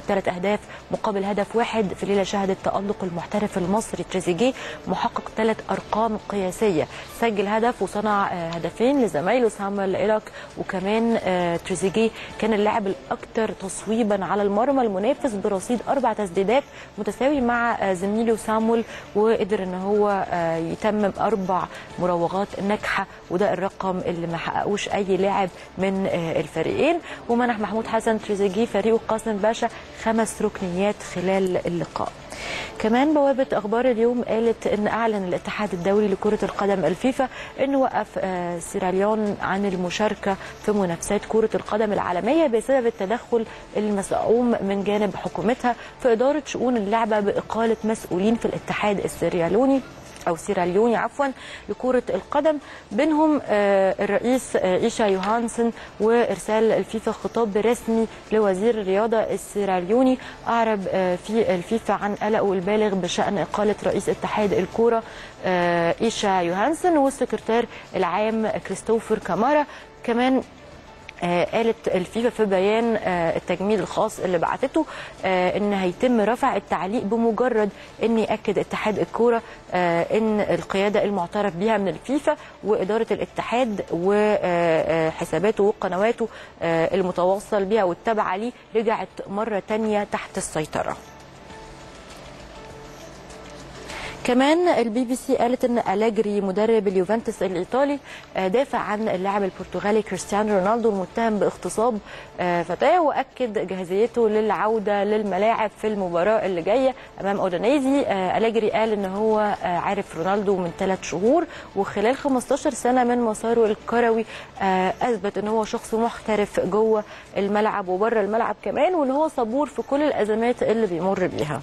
ثلاث أهداف مقابل هدف واحد في ليلة شهدت تالق المحترف المصري تريزيجيه محقق ثلاث أرقام قياسية. سجل هدف وصنع آه، هدفين لزمايله سامويل ايراك وكمان آه، تريزيجيه كان اللاعب الأكثر تصويبا على المرمى المنافس برصيد أربع تسديدات متساوي مع آه، زميله سامويل وقدر إن هو آه، يتمم أربع مراوغات ناجحة وده الرقم اللي ما حققوش أي لاعب من آه، الفريقين. ومنح محمود حسن تريزيجيه فريقه قاسم باشا خمس ركنيات خلال اللقاء. كمان بوابة أخبار اليوم قالت أن أعلن الاتحاد الدولي لكرة القدم الفيفا أنه وقف آه، سيراليون عن المشاركة في منافسات كرة القدم العالمية بسبب التدخل المزعوم من جانب حكومتها في إدارة شؤون اللعبة بإقالة مسؤولين في الاتحاد السيراليوني. أو سيراليوني عفوا لكرة القدم. بينهم آه، الرئيس آه، إيشا يوهانسن وإرسال الفيفا خطاب رسمي لوزير الرياضة السيراليوني أعرب آه، في الفيفا عن قلقه البالغ بشأن إقالة رئيس اتحاد الكوره آه، إيشا يوهانسن والسكرتير العام كريستوفر كامارا. كمان قالت الفيفا في بيان آه، التجميد الخاص اللي بعتته آه، إن هيتم رفع التعليق بمجرد ان ياكد اتحاد الكورة آه، إن القيادة المعترف بها من الفيفا وإدارة الاتحاد وحساباته وقنواته آه، المتواصل بها والتابعة ليه رجعت مرة تانية تحت السيطرة. كمان البي بي سي قالت ان أليجري مدرب اليوفنتوس الإيطالي آه، دافع عن اللاعب البرتغالي كريستيانو رونالدو المتهم باغتصاب آه، فتاه واكد جاهزيته للعودة للملاعب في المباراة اللي جاية أمام أودينيزي. آه، أليجري قال إن هو آه، عارف رونالدو من ثلاث شهور وخلال 15 سنة من مساره الكروي آه، أثبت إن هو شخص محترف جوه الملعب وبره الملعب كمان وإن هو صبور في كل الأزمات اللي بيمر بيها.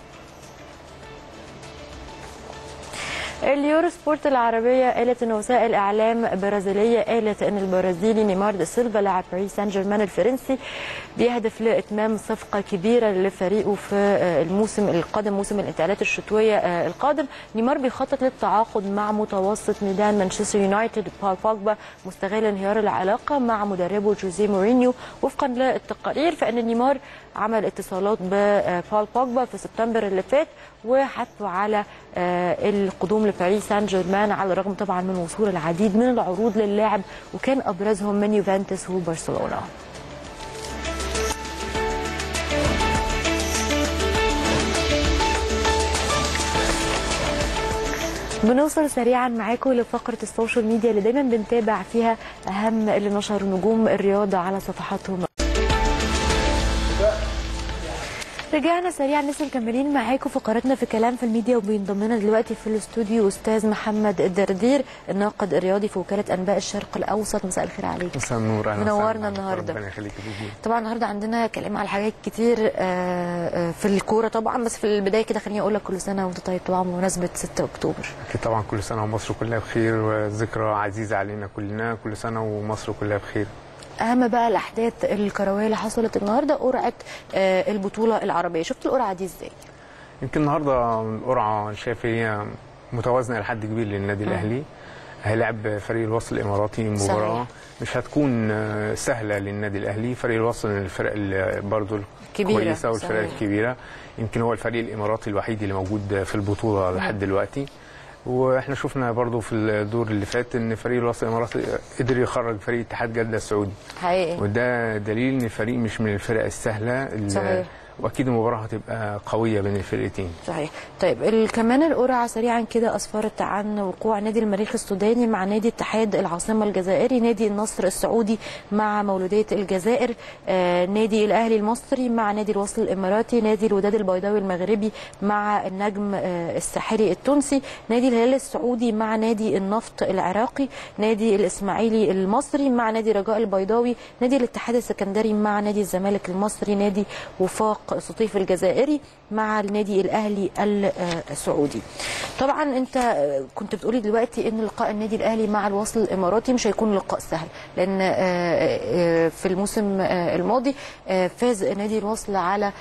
اليورو سبورت العربية قالت ان وسائل اعلام برازيلية قالت إن البرازيلي نيمار دا سيلفا لاعب باريس سان جيرمان الفرنسي بيهدف لإتمام صفقة كبيرة لفريقه في آه، الموسم القادم موسم الانتقالات الشتوية آه، القادم. نيمار بيخطط للتعاقد مع متوسط ميدان مانشستر يونايتد. بول بوجبا مستغل انهيار العلاقة مع مدربه جوزيه مورينيو. وفقا للتقارير فإن نيمار عمل اتصالات ببول بوجبا في سبتمبر اللي فات وحثوا على آه، القدوم لباريس سان جيرمان على الرغم طبعا من وصول العديد من العروض للاعب وكان أبرزهم من يوفنتوس وبرشلونة. بنوصل سريعا معاكم لفقرة ال social media اللي دايما بنتابع فيها أهم اللي نشروا نجوم الرياضة على صفحاتهم. رجعنا سريعا لسه مكملين معاكم فقراتنا في كلام في الميديا وبينضم لنا دلوقتي في الاستوديو أستاذ محمد الدردير الناقد الرياضي في وكالة أنباء الشرق الأوسط مساء الخير عليك مساء النور أهلا منورنا وسهلا. النهاردة. ربنا يخليك. طبعا النهارده عندنا كلام على حاجات كتير آه، آه، في الكورة طبعا بس في البداية كده خليني أقول لك كل سنة وأنت طيب طبعا بمناسبة 6 أكتوبر أكيد طبعا كل سنة ومصر كلها بخير وذكرى عزيزة علينا كلنا كل سنة ومصر كلها بخير أهم بقى الأحداث الكروية اللي حصلت النهارده قرعة آه، البطولة العربية. شفت القرعة دي إزاي؟ يمكن النهارده القرعة شايف هي متوازنة لحد كبير للنادي الأهلي. هيلعب فريق الوصل الإماراتي مباراة صحيح. مش هتكون آه، سهلة للنادي الأهلي. فريق الوصل من الفرق اللي برضه كويسه والفرق صحيح. الكبيرة. يمكن هو الفريق الإماراتي الوحيد اللي موجود في البطولة لحد دلوقتي. وإحنا شفنا برضو في الدور اللي فات إن فريق الوصل الإماراتي قدر يخرج فريق اتحاد جدة السعودي حقيقي وده دليل إن الفريق مش من الفرق السهلة اللي- صحيح. وأكيد المباراة هتبقى قوية بين الفرقتين. صحيح. طيب كمان القرعة سريعا كده أسفرت عن وقوع نادي المريخ السوداني مع نادي اتحاد العاصمة الجزائري نادي النصر السعودي مع مولودية الجزائر آه نادي الأهلي المصري مع نادي الوصل الإماراتي نادي الوداد البيضاوي المغربي مع النجم آه التونسي نادي الهلال السعودي مع نادي النفط العراقي نادي الإسماعيلي المصري مع نادي رجاء البيضاوي نادي الاتحاد السكندري مع نادي الزمالك المصري نادي وفاق سطيف الجزائري مع النادي الأهلي السعودي. طبعا أنت كنت بتقولي دلوقتي إن لقاء النادي الأهلي مع الوصل الإماراتي مش هيكون لقاء سهل لأن آه، آه، في الموسم آه، الماضي فاز نادي الوصل على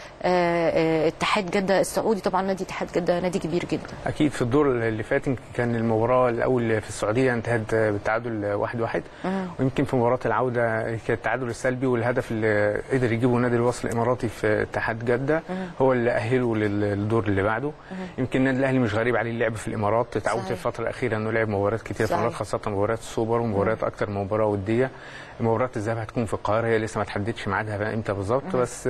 اتحاد جدة السعودي. طبعا نادي اتحاد جدة نادي كبير جدا. أكيد في الدور اللي فات كان المباراة الأول في السعودية انتهت بالتعادل واحد واحد. ويمكن في مباراة العودة كان التعادل السلبي والهدف اللي قدر يجيبه نادي الوصل الإماراتي في اتحاد جده هو اللي أهله للدور اللي بعده. يمكن النادي الأهلي مش غريب عليه اللعب في الإمارات اتعود صحيح. في الفترة الأخيرة إنه لعب مباريات كتير في. الامارات خاصه مباريات السوبر ومباريات أكتر من مباراة ودية. مباراة الذهاب هتكون في القاهرة هي لسه ما تحددش ميعادها إمتى بالظبط بس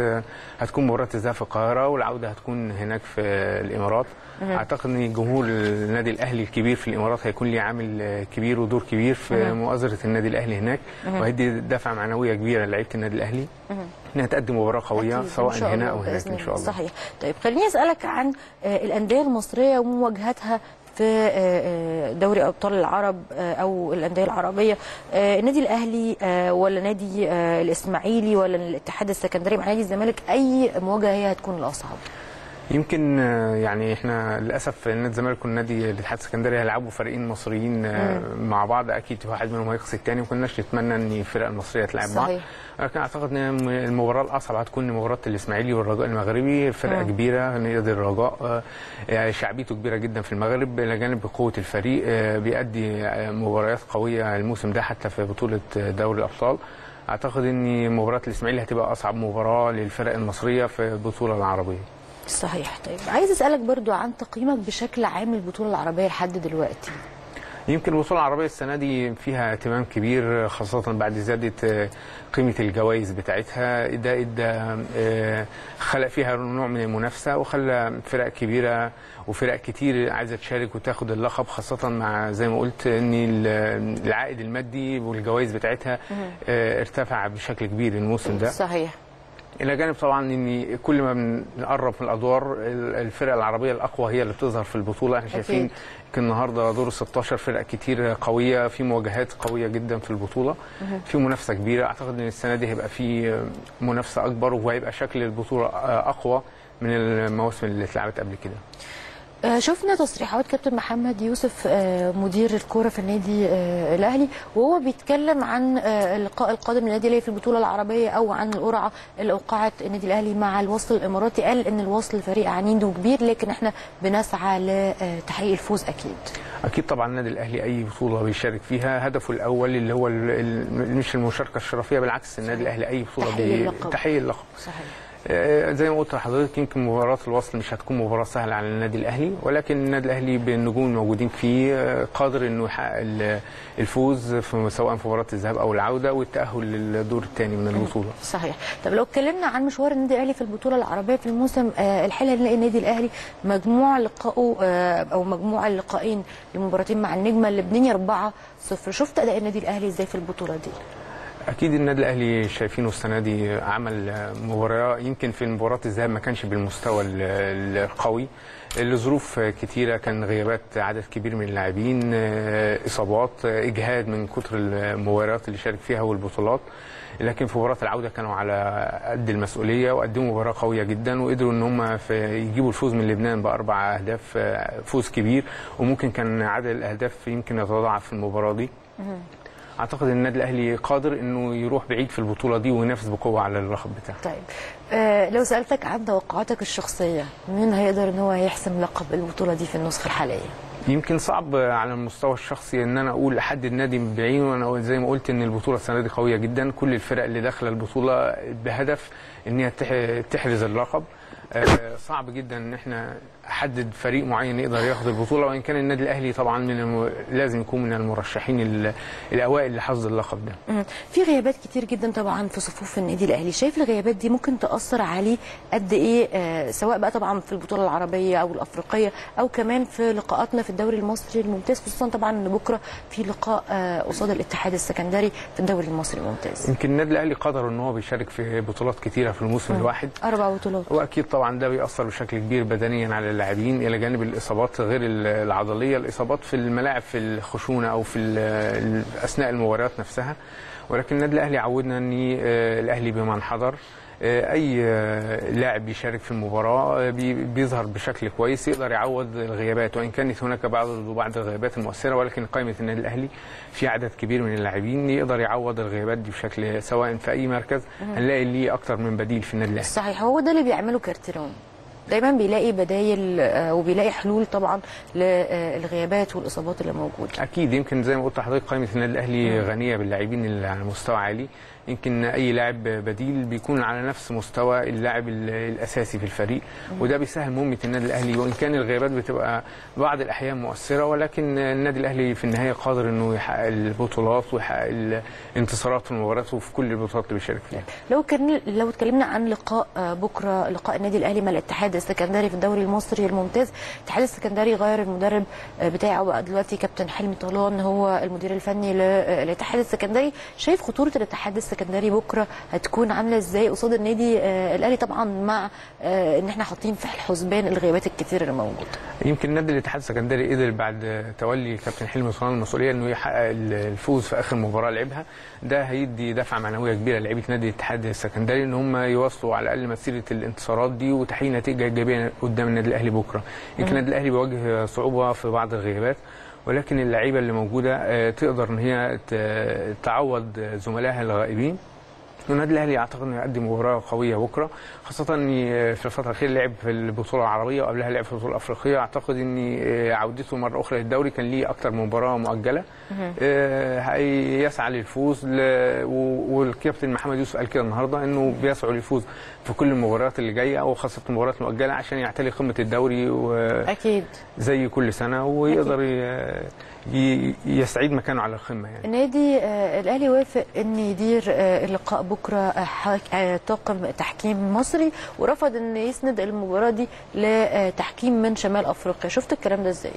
هتكون مباراة الذهاب في القاهرة والعودة هتكون هناك في الإمارات. أعتقد إن جمهور النادي الأهلي الكبير في الإمارات هيكون ليه عامل كبير ودور كبير في مؤازرة النادي الأهلي هناك وهيدي دفعة معنوية كبيرة لعيبة النادي الأهلي. إنها تقدم مباراة قوية سواء هنا أو هناك إن شاء الله. صحيح. طيب خليني أسألك عن آه، الأندية المصرية ومواجهتها في آه، آه، دوري أبطال العرب أو الأندية العربية. النادي الأهلي ولا نادي الإسماعيلي ولا الاتحاد السكندري مع نادي الزمالك أي مواجهة هي هتكون الأصعب؟ يمكن آه، يعني إحنا للأسف نادي الزمالك والنادي الاتحاد السكندري هيلعبوا فريقين مصريين آه، مع بعض أكيد واحد منهم هيخسر الثاني وما كناش نتمنى إن الفرق المصرية تلعب بعض صحيح. لكن أعتقد إن المباراة الأصعب هتكون مباراة الإسماعيلي والرجاء المغربي فرقة كبيرة نادي الرجاء آه، شعبيته كبيرة جدا في المغرب إلى جانب قوة الفريق بيأدي مباريات قوية الموسم ده حتى في بطولة دوري الأبطال. أعتقد إن مباراة الإسماعيلي هتبقى أصعب مباراة للفرق المصرية في البطولة العربية. صحيح. طيب عايز أسألك برضو عن تقييمك بشكل عام البطوله العربية لحد دلوقتي. يمكن البطولة العربية السنة دي فيها اهتمام كبير خاصة بعد زيادة آه، قيمة الجوائز بتاعتها. ده ادى آه، خلق فيها نوع من المنافسة وخلى فرق كبيرة وفرق كتير عايزة تشارك وتاخد اللقب خاصة مع زي ما قلت إن ال- العائد المادي والجوائز بتاعتها آه، ارتفع بشكل كبير الموسم ده. صحيح. إلى جانب طبعا ان كل ما بنقرب من الأدوار ال- الفرق العربية الأقوى هي اللي بتظهر في البطولة. إحنا شايفين. يمكن النهارده دور ال 16 فرق كتير قوية في مواجهات قوية جدا في البطولة. في منافسة كبيرة. أعتقد إن السنة دي هيبقى في منافسة أكبر وهيبقى شكل البطولة أقوى من المواسم اللي اتلعبت قبل كده. شفنا تصريحات كابتن محمد يوسف آه، مدير الكورة في النادي آه، الأهلي وهو بيتكلم عن آه، اللقاء القادم للنادي الأهلي في البطولة العربية أو عن القرعة اللي أوقعت النادي الأهلي مع الوصل الإماراتي. قال إن الوصل فريق عنيد وكبير لكن إحنا بنسعى لتحقيق الفوز أكيد. أكيد طبعا النادي الأهلي أي بطولة بيشارك فيها. هدفه الأول اللي هو مش المشاركة الشرفية بالعكس النادي الأهلي أي بطولة تحقيق اللقب. تحقيق اللقب. صحيح. آه، زي ما قلت لحضرتك يمكن مباراة الوصل مش هتكون مباراة سهلة على النادي الأهلي ولكن النادي الأهلي بالنجوم الموجودين فيه آه، قادر إنه يحقق ال- الفوز في سواء في مباراة الذهاب أو العودة والتأهل للدور الثاني من البطولة. صحيح. طب لو اتكلمنا عن مشوار النادي الأهلي في البطولة العربية في الموسم آه الحالي هنلاقي النادي الأهلي مجموع لقائه آه أو مجموع اللقاءين المباراتين مع النجمة اللبناني 4 0 شفت أداء النادي الأهلي إزاي في البطولة دي؟ أكيد النادي الأهلي شايفينه السنة دي عمل مباراة. يمكن في مباراة الذهاب ما كانش بالمستوى ال- ال- القوي. لظروف كتيرة كان غيابات عدد كبير من اللاعبين إصابات آه، إجهاد من كتر المباريات اللي شارك فيها والبطولات. لكن في مباراة العودة كانوا على قد المسؤولية وقدموا مباراة قوية جدا وقدروا إن هم يجيبوا الفوز من لبنان بأربع أهداف آه، فوز كبير. وممكن كان عدد الأهداف يمكن يتضاعف في المباراة دي. أعتقد إن النادي الأهلي قادر إنه يروح بعيد في البطولة دي وينافس بقوة على اللقب بتاعه. طيب. آه لو سألتك عن توقعاتك الشخصية مين هيقدر إن هو يحسم لقب البطولة دي في النسخة الحالية؟ يمكن صعب على المستوى الشخصي إن أنا أقول احدد نادي بعينه. وأنا زي ما قلت إن البطولة السنة دي قوية جدا. كل الفرق اللي داخلة البطولة بهدف إن هي تح- تحرز اللقب. آه، صعب جدا إن إحنا احدد فريق معين يقدر ياخد البطولة وإن كان النادي الأهلي طبعا من الم... لازم يكون من المرشحين ال- الأوائل لحصد اللقب ده. في غيابات كتير جدا طبعا في صفوف النادي الأهلي. شايف الغيابات دي ممكن تأثر عليه قد إيه؟ آه سواء بقى طبعا في البطولة العربية أو الأفريقية أو كمان في لقاءاتنا في الدوري المصري الممتاز خصوصا طبعا إن بكرة في لقاء آه قصاد الاتحاد السكندري في الدوري المصري الممتاز. يمكن النادي الأهلي قدر إن هو بيشارك في بطولات كتيرة في الموسم الواحد. أربع بطولات. وأكيد طبعا ده بيأثر بشكل كبير بدنيا على اللاعبين إلى جانب الإصابات غير ال- العضلية الإصابات في الملاعب في الخشونة أو في أثناء المباريات نفسها. ولكن النادي الأهلي عودنا ان آه، الأهلي بمن حضر آه، أي آه، لاعب بيشارك في المباراة بي- بيظهر بشكل كويس يقدر يعوض الغيابات. وإن كانت هناك بعض بعض الغيابات المؤثرة ولكن قائمة النادي الأهلي في عدد كبير من اللاعبين يقدر يعوض الغيابات دي بشكل سواء في أي مركز هنلاقي ليه أكتر من بديل في النادي الأهلي. صحيح. هو ده اللي بيعمله كارتيرون. دايما بيلاقي بدايل آه، وبيلاقي حلول طبعا للغيابات والإصابات اللي موجودة. أكيد يمكن زي ما قلت لحضرتك قائمة النادي الأهلي غنية باللاعبين اللي على مستوى عالي. يمكن أي لاعب بديل بيكون على نفس مستوى اللاعب ال- الأساسي في الفريق. وده بيسهل مهمة النادي الأهلي وإن كان الغيابات بتبقى بعض الأحيان مؤثرة ولكن النادي الأهلي في النهاية قادر إنه يحقق البطولات ويحقق الانتصارات في المباريات وفي كل البطولات اللي بيشارك فيها. لو كان لو اتكلمنا عن لقاء آه، بكرة لقاء النادي الأهلي مع الاتحاد السكندري في الدوري المصري الممتاز. الاتحاد السكندري غير المدرب آه، بتاعه بقى دلوقتي كابتن حلمي طولان هو المدير الفني للاتحاد السكندري. شايف خطورة الاتحاد السكندري بكرة هتكون عاملة إزاي قصاد النادي آه، الأهلي؟ طبعا مع آه، إن إحنا حاطين في الحسبان الغيابات الكتير اللي موجودة. يمكن نادي الاتحاد السكندري قدر بعد تولي كابتن حلمي طولان المسؤولية إنه يحقق الفوز في آخر مباراة لعبها. ده هيدي دفعة معنوية كبيرة لعيبه نادي الاتحاد السكندري إن هم يواصلوا على الأقل مسيرة الانتصارات دي وتحقيق نتيجة إيجابية قدام النادي الأهلي بكرة. يمكن النادي الأهلي بيواجه صعوبة في بعض الغيابات. ولكن اللعيبة اللي موجودة آه، تقدر إن هي تعوض زملائها الغائبين. والنادي الأهلي أعتقد إنه يقدم مباراة قوية بكرة. خاصة ان في الفترة الأخيرة لعب في البطولة العربية وقبلها لعب في البطولة الأفريقية. أعتقد ان عودته مرة أخرى للدوري كان ليه أكتر من مباراة مؤجلة. آه، هيسعى للفوز ل- و- والكابتن محمد يوسف قال كده النهارده إنه بيسعوا للفوز في كل المباريات اللي جاية وخاصه المباريات المؤجله عشان يعتلي قمة الدوري وزي أكيد. كل سنة ويقدر ي- ي- يستعيد مكانه على القمة يعني. النادي آه، الأهلي وافق ان يدير آه، اللقاء بكرة. طاقم تحكيم مصري ورفض إن يسند المباراة دي لتحكيم من شمال أفريقيا. شفت الكلام ده إزاي؟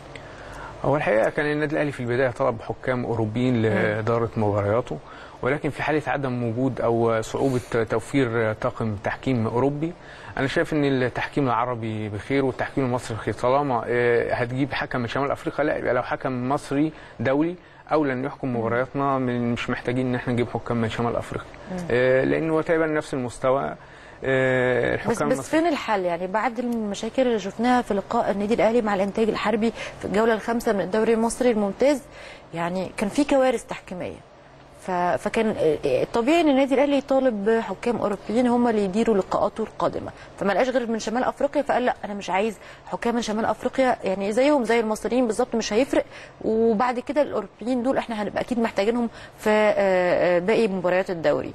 هو الحقيقة كان النادي الأهلي في البداية طلب حكام أوروبيين لإدارة مبارياته ولكن في حالة عدم وجود أو صعوبة توفير طاقم تحكيم أوروبي أنا شايف إن التحكيم العربي بخير والتحكيم المصري بخير. طالما آه، هتجيب حكم من شمال أفريقيا لا يبقى لو حكم مصري دولي اولى ان يحكم مبارياتنا مش محتاجين إن إحنا نجيب حكام من شمال أفريقيا. آه، لأنه تقريبا نفس المستوى. آه، بس الحكام بس المصريين- فين الحل؟ يعني بعد المشاكل اللي شفناها في لقاء النادي الأهلي مع الإنتاج الحربي في الجولة الخامسة من الدوري المصري الممتاز يعني كان في كوارث تحكيمية. فكان الطبيعي إن النادي الأهلي يطالب بحكام أوروبيين هم اللي يديروا لقاءاته القادمة. فما لقاش غير من شمال أفريقيا فقال لا أنا مش عايز حكام من شمال أفريقيا يعني زيهم زي المصريين بالظبط مش هيفرق. وبعد كده الأوروبيين دول إحنا هنبقى أكيد محتاجينهم في آه، آه، باقي مباريات الدوري.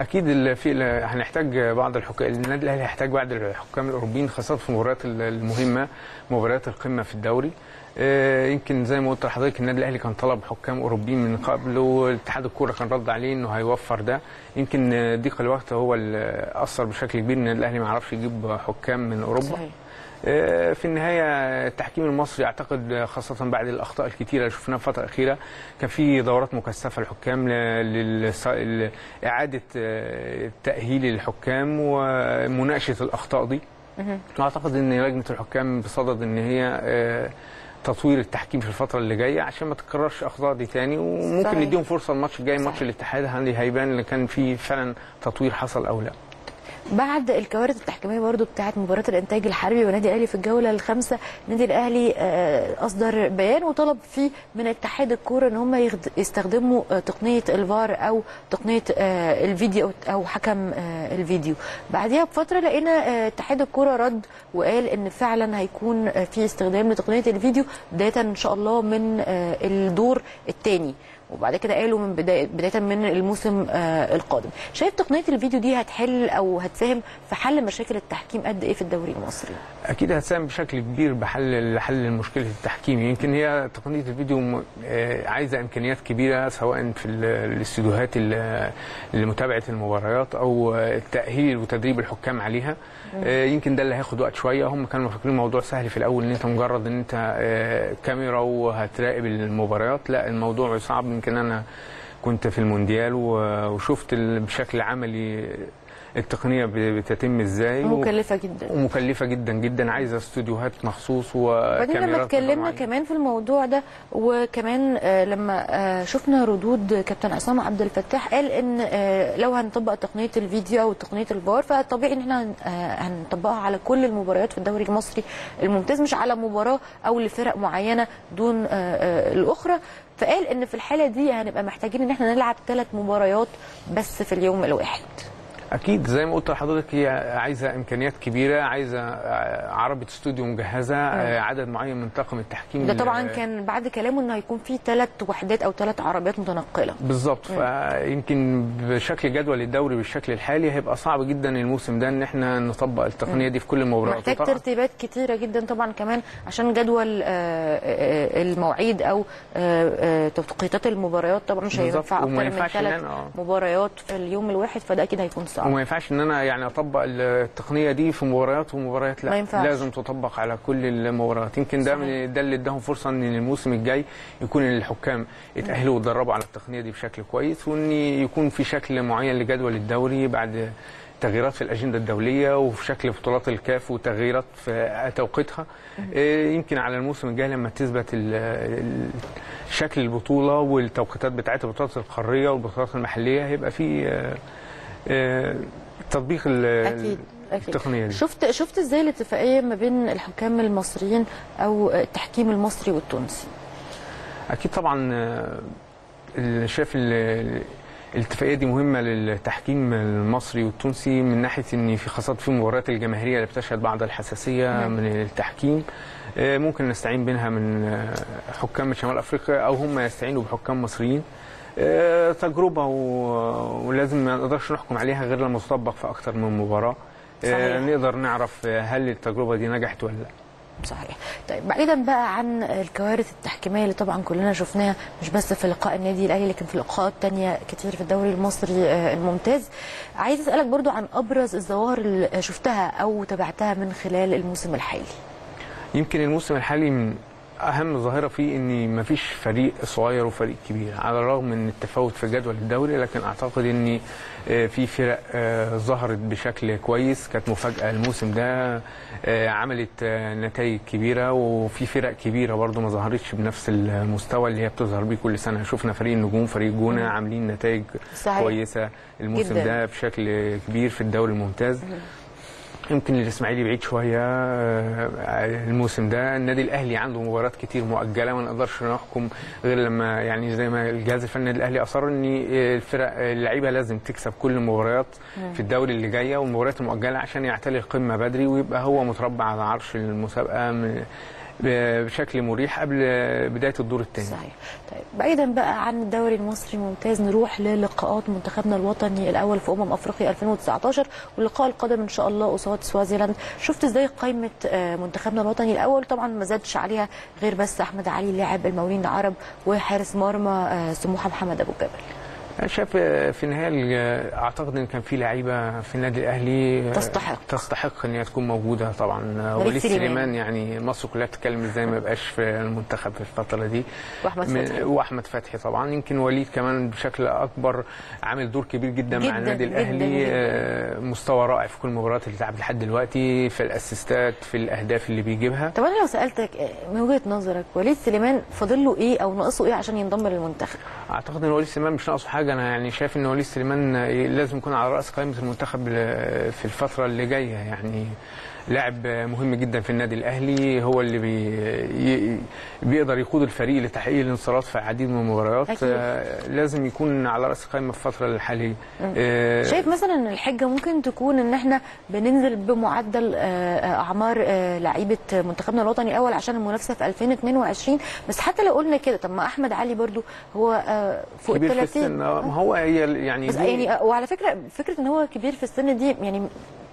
أكيد في هنحتاج بعض الحكام النادي الأهلي هيحتاج بعض الحكام الأوروبيين خاصة في المباريات ال- المهمة مباريات القمة في الدوري. آه، يمكن زي ما قلت لحضرتك النادي الأهلي كان طلب حكام أوروبيين من قبل واتحاد الكورة كان رد عليه إنه هيوفر ده. يمكن ضيق الوقت هو اللي أثر بشكل كبير إن النادي الأهلي ما عرفش يجيب حكام من أوروبا. صحيح. آه، في النهاية التحكيم المصري أعتقد خاصة بعد الأخطاء الكثيره اللي شفناها في الفترة الأخيرة كان في دورات مكثفة للحكام لاعاده تأهيل الحكام ومناقشة الأخطاء دي واعتقد إن لجنة الحكام بصدد إن هي آه، تطوير التحكيم في الفترة اللي جاية عشان ما تتكررش الاخطاء دي تاني وممكن صحيح. نديهم فرصة الماتش الجاي ماتش. الاتحاد هيبان إن كان في فعلا تطوير حصل أو لا بعد الكوارث التحكيمية برضو بتاعت مباراة الإنتاج الحربي والنادي الأهلي في الجولة الخامسة النادي الأهلي آه، أصدر بيان وطلب فيه من اتحاد الكورة إن هم يستخدموا آه، تقنية الفار أو تقنية آه، الفيديو أو حكم الفيديو. بعدها بفترة لقينا اتحاد الكورة رد وقال إن فعلا هيكون في استخدام لتقنية الفيديو بداية إن شاء الله من الدور الثاني وبعد كده قالوا من بدايه بداية من الموسم آه القادم. شايف تقنية الفيديو دي هتحل أو هتساهم في حل مشاكل التحكيم قد إيه في الدوري المصري؟ أكيد هتساهم بشكل كبير بحل حل مشكله التحكيم. يمكن هي تقنية الفيديو آه، عايزة إمكانيات كبيرة سواء في ال- الاستديوهات ال- لمتابعة المباريات أو آه، التأهيل وتدريب الحكام عليها. يمكن ده اللي هياخد وقت شوية. هم كانوا فاكرين الموضوع سهل في الأول إن أنت مجرد إن أنت آه، كاميرا وهتراقب المباريات. لا الموضوع صعب. يمكن أنا كنت في المونديال وشفت بشكل عملي التقنية بتتم إزاي و- مكلفه جدا. ومكلفة جدا جدا. عايزة استوديوهات مخصوص وبعدين لما وكاميرات اتكلمنا. كمان في الموضوع ده وكمان آه، لما آه، شفنا ردود كابتن عصام عبد الفتاح قال إن آه، لو هنطبق تقنية الفيديو أو تقنية الفار فطبيعي إن إحنا هنطبقها على كل المباريات في الدوري المصري الممتاز مش على مباراة أو لفرق معينة دون الأخرى. فقال إن في الحالة دي هنبقى محتاجين إن إحنا نلعب ثلاث مباريات بس في اليوم الواحد. أكيد زي ما قلت لحضرتك هي عايزة إمكانيات كبيرة عايزة آه، عربه استوديو مجهزة آه، عدد معين من طاقم التحكيم ده طبعا كان بعد كلامه إنه هيكون في ثلاث وحدات أو ثلاث عربيات متنقلة. بالظبط. فيمكن بشكل جدول الدوري بالشكل الحالي هيبقى صعب جدا الموسم ده إن إحنا نطبق التقنية دي في كل المباريات. محتاج ترتيبات كتيرة جدا طبعا كمان عشان جدول آه، المواعيد أو توقيتات المباريات طبعا مش. هينفع أكتر من ثلاث. مباريات في اليوم الواحد فده أكيد هيكون صعب. وما ينفعش إن أنا يعني أطبق التقنية دي في مباريات ومباريات لا. ما ينفعش. لازم تطبق على كل المباريات. يمكن ده. من ده اللي اداهم فرصة إن الموسم الجاي يكون الحكام يتاهلوا ويتدربوا على التقنية دي بشكل كويس وإن يكون في شكل معين لجدول الدوري بعد تغييرات في الأجندة الدولية وفي شكل بطولات الكاف وتغييرات في توقيتها. إيه، يمكن على الموسم الجاي لما تثبت شكل البطولة والتوقيتات بتاعتها البطولات القارية والبطولات المحلية هيبقى في آه، تطبيق ال- أكيد أكيد. التقنية دي. شفت شفت إزاي الاتفاقية ما بين الحكام المصريين أو التحكيم المصري والتونسي؟ أكيد طبعا آه، ال- الاتفاقية دي مهمة للتحكيم المصري والتونسي من ناحية إن في خاصة في المباريات الجماهيرية اللي بتشهد بعض الحساسية من التحكيم. آه، ممكن نستعين بينها من آه، حكام من شمال أفريقيا أو هم يستعينوا بحكام مصريين. آه، تجربة و- ولازم ما نقدرش نحكم عليها غير لما تطبق في أكتر من مباراة. آه، صحيح. نقدر نعرف آه، هل التجربة دي نجحت ولا لا. صحيح. طيب بعيدا بقى عن الكوارث التحكيمية اللي طبعا كلنا شفناها مش بس في لقاء النادي الأهلي لكن في لقاءات تانية كتير في الدوري المصري آه، الممتاز. عايز أسألك برضو عن أبرز الظواهر اللي شفتها أو تابعتها من خلال الموسم الحالي. يمكن الموسم الحالي من أهم ظاهرة فيه إن مفيش فريق صغير وفريق كبير على الرغم من التفاوت في جدول الدوري لكن أعتقد إن آه، في فرق آه، ظهرت بشكل كويس. كانت مفاجأة الموسم ده آه، عملت نتائج كبيرة وفي فرق كبيرة برضو ما ظهرتش بنفس المستوى اللي هي بتظهر بيه كل سنة. شفنا فريق النجوم فريق جونة عاملين نتائج صحيح. كويسة الموسم جداً. ده بشكل كبير في الدوري الممتاز. يمكن الإسماعيلي بعيد شوية آه، الموسم ده. النادي الأهلي عنده مباريات كتير مؤجلة ما نقدرش نحكم غير لما يعني زي ما الجهاز الفني النادي الأهلي أصر إن الفرق اللعيبة لازم تكسب كل المباريات في الدوري اللي جاية والمباريات المؤجلة عشان يعتلي القمه بدري ويبقى هو متربع على عرش المسابقة من- بشكل مريح قبل بداية الدور الثاني صحيح. طيب بعيدا بقى عن الدوري المصري الممتاز نروح للقاءات منتخبنا الوطني الأول في أمم أفريقيا 2019 واللقاء القادم إن شاء الله قصاد سوازيلاند شفت إزاي قائمه آه، منتخبنا الوطني الأول؟ طبعا ما زادش عليها غير بس أحمد علي لاعب المقاولين العرب وحارس مرمى آه، سموحة محمد أبو جبل. أنا شايف في النهاية ال- أعتقد إن كان في لعيبة في النادي الأهلي تستحق. تستحق إن هي تكون موجودة طبعا وليد سليمان. يعني مصر كلها بتتكلم إزاي ما يبقاش في المنتخب في الفترة دي وأحمد فتحي. وأحمد فتحي طبعا يمكن وليد كمان بشكل أكبر عامل دور كبير جدا, جداً، مع النادي الأهلي جداً. آه، مستوى رائع في كل المباريات اللي لعب لحد دلوقتي في الأسيستات في الأهداف اللي بيجيبها طب أنا لو سألتك آه، من وجهة نظرك وليد سليمان فاضل له إيه أو ناقصه إيه عشان ينضم للمنتخب أعتقد إن وليد سليمان مش ناقصه حاجة أنا يعني شايف إن وليد سليمان لازم يكون على رأس قائمة المنتخب ل- في الفترة اللي جاية يعني. لاعب مهم جدا في النادي الأهلي هو اللي بي بيقدر يقود الفريق لتحقيق الانتصارات في العديد من المباريات. أكيد. آه، لازم يكون على رأس القائمه في الفترة الحالية. آه، شايف مثلا إن الحجة ممكن تكون إن إحنا بننزل بمعدل آه، آه، أعمار آه، لعيبة منتخبنا الوطني الأول عشان المنافسة في 2022 بس حتى لو قلنا كده طب ما أحمد علي برضو هو آه، فوق ال كبير في 30 السن. آه، ما هو هي يعني بس يعني وعلى فكرة فكرة إن هو كبير في السن دي يعني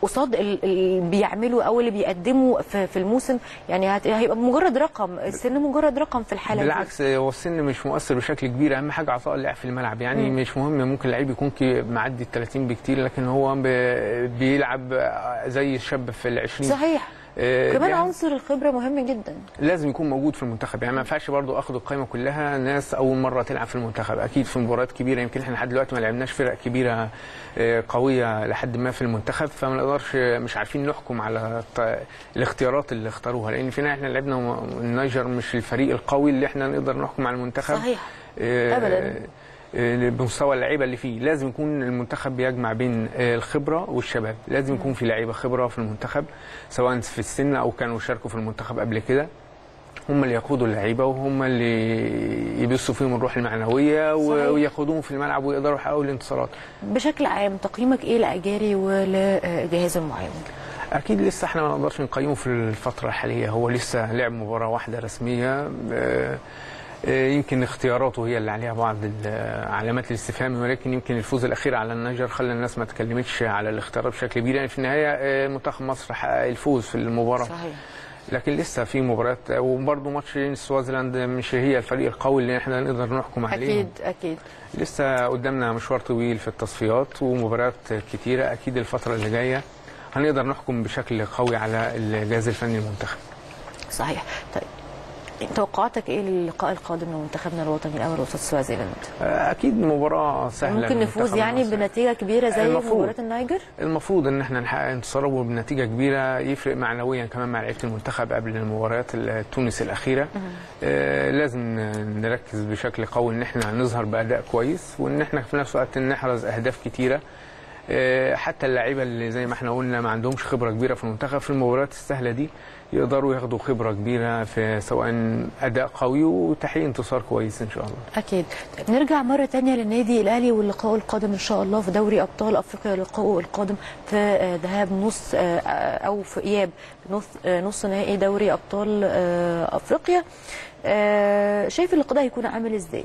قصاد ال- اللي بيعمله أو اللي بيقدمه في, الموسم يعني هيبقى مجرد رقم السن مجرد رقم في الحالة بالعكس هو السن مش مؤثر بشكل كبير. أهم حاجة عطاء اللعب في الملعب. يعني مش مهم ممكن لعيب يكون معدي ال 30 بكتير لكن هو بيلعب زي الشاب في ال 20 صحيح. كمان دي عنصر الخبرة مهم جدا. لازم يكون موجود في المنتخب. يعني ما ينفعش برضو أخد القائمه كلها. ناس أول مرة تلعب في المنتخب. أكيد في مباريات كبيرة. يمكن إحنا لحد دلوقتي ما لعبناش فرق كبيرة آه، قوية لحد ما في المنتخب. فما نقدرش مش عارفين نحكم على الاختيارات اللي اختاروها. لأن فينا إحنا لعبنا النيجر مش الفريق القوي اللي إحنا نقدر نحكم على المنتخب. صحيح. آه،. آه، بمستوى اللعيبة اللي فيه. لازم يكون المنتخب بيجمع بين آه، الخبرة والشباب. لازم يكون في لعيبة خبرة في المنتخب سواء في السن أو كانوا شاركوا في المنتخب قبل كده. هم اللي يقودوا اللعيبة وهم اللي يبثوا فيهم الروح المعنوية و- صحيح. وياخدوهم في الملعب ويقدروا يحققوا الانتصارات. بشكل عام تقييمك إيه لأجاري ولجهاز المعاون؟ أكيد لسه إحنا ما نقدرش نقيمه في الفترة الحالية. هو لسه لعب مباراة واحدة رسمية آه، يمكن اختياراته هي اللي عليها بعض ال- علامات الاستفهام ولكن يمكن الفوز الأخير على النيجر خلى الناس ما تكلمتش على الاختيارات بشكل كبير. يعني في النهاية آه، منتخب مصر حقق الفوز في المباراة. صحيح. لكن لسه في مباريات وبرضه ماتش سوازيلاند مش هي الفريق القوي اللي إحنا نقدر نحكم عليه. أكيد أكيد. لسه قدامنا مشوار طويل في التصفيات ومباريات كتيرة. أكيد الفترة اللي جاية هنقدر نحكم بشكل قوي على الجهاز الفني المنتخب. صحيح. طيب. توقعاتك إيه للقاء القادم لمنتخبنا الوطني الأول قصاد سوازيلاند أكيد مباراة سهلة ممكن نفوز يعني مصر. بنتيجة كبيرة زي. مباراة النيجر المفروض إن إحنا نحقق انتصار وبنتيجه كبيرة يفرق معنويا كمان مع لعيبة المنتخب قبل المباريات التونس الأخيرة آه لازم نركز بشكل قوي إن إحنا نظهر بأداء كويس وإن إحنا في نفس الوقت نحرز أهداف كتيرة آه، حتى اللعيبة اللي زي ما إحنا قلنا ما عندهمش خبرة كبيرة في المنتخب في المباريات السهلة دي يقدروا ياخدوا خبرة كبيرة في سواء أداء قوي وتحقيق انتصار كويس إن شاء الله. أكيد. نرجع مرة تانية للنادي الأهلي واللقاء القادم إن شاء الله في دوري أبطال أفريقيا لقاءه القادم في آه، ذهاب نص آه، أو في إياب نص آه، نص نهائي دوري أبطال آه، أفريقيا. آه، شايف اللقاء ده هيكون عامل إزاي؟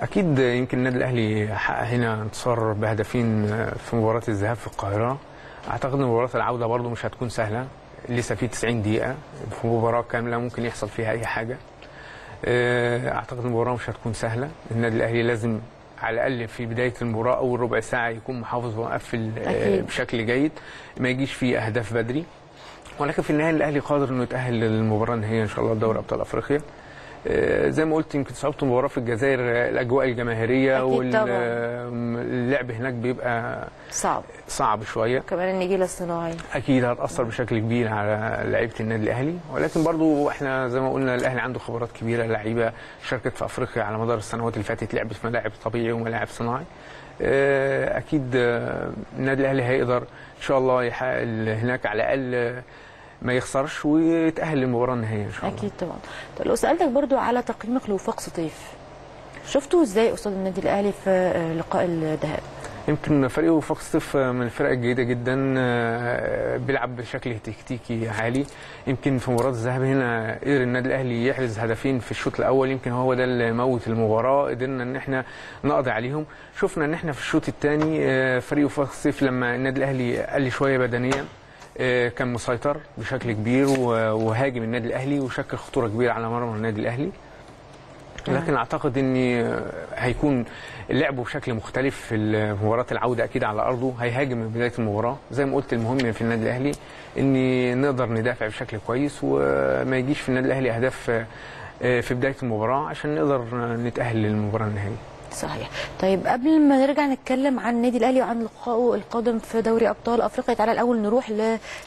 أكيد يمكن النادي الأهلي حقق هنا انتصار بهدفين في مباراة الذهاب في القاهرة. أعتقد إن مباراة العودة برضو مش هتكون سهلة لسه في 90 دقيقة في مباراة كاملة ممكن يحصل فيها أي حاجة. آه، أعتقد المباراة مش هتكون سهلة. النادي الأهلي لازم على الأقل في بداية المباراة أول ربع ساعة يكون محافظ ومقفل آه،. بشكل جيد ما يجيش فيه أهداف بدري. ولكن في النهاية الأهلي قادر إنه يتأهل للمباراة النهائية إن شاء الله دوري أبطال أفريقيا. آه، زي ما قلت يمكن صعوبة المباراة في الجزائر آه، الأجواء الجماهيرية. واللعب هناك بيبقى صعب. صعب شوية. كمان النجيلة الصناعي أكيد هتأثر بشكل كبير على لعيبة النادي الأهلي. ولكن برضو إحنا زي ما قلنا الأهلي عنده خبرات كبيرة لعيبة شاركت في أفريقيا على مدار السنوات اللي فاتت لعبت في ملاعب طبيعي وملاعب صناعي. آه، أكيد آه، النادي الأهلي هيقدر إن شاء الله يحقق هناك على الأقل آه، ما يخسرش ويتأهل للمباراه النهائيه إن شاء الله. أكيد طبعا. طب لو سألتك برضو على تقييمك لوفاق سطيف شفته إزاي قصاد النادي الأهلي في آه، لقاء الذهاب؟ يمكن فريقه وفاق سطيف من الفرق الجيدة جدا آه، بيلعب بشكل تكتيكي عالي. يمكن في مباراة الذهاب هنا قدر النادي الأهلي يحرز هدفين في الشوط الأول. يمكن هو ده اللي موت المباراة. قدرنا إن إحنا نقضي عليهم. شفنا إن إحنا في الشوط الثاني فريق وفاق سطيف لما النادي الأهلي قل شوية بدنيا آه، كان مسيطر بشكل كبير وهاجم النادي الأهلي وشكل خطورة كبيرة على مرمى النادي الأهلي. لكن أعتقد إن هيكون اللعب بشكل مختلف في مباراه العودة أكيد على أرضه. هيهاجم من بداية المباراة. زي ما قلت المهم في النادي الأهلي إن نقدر ندافع بشكل كويس وما يجيش في النادي الأهلي أهداف آه، في بداية المباراة عشان نقدر نتأهل للمباراة النهائية. صحيح. طيب قبل ما نرجع نتكلم عن النادي الأهلي وعن لقائه القادم في دوري أبطال أفريقيا تعالى الأول نروح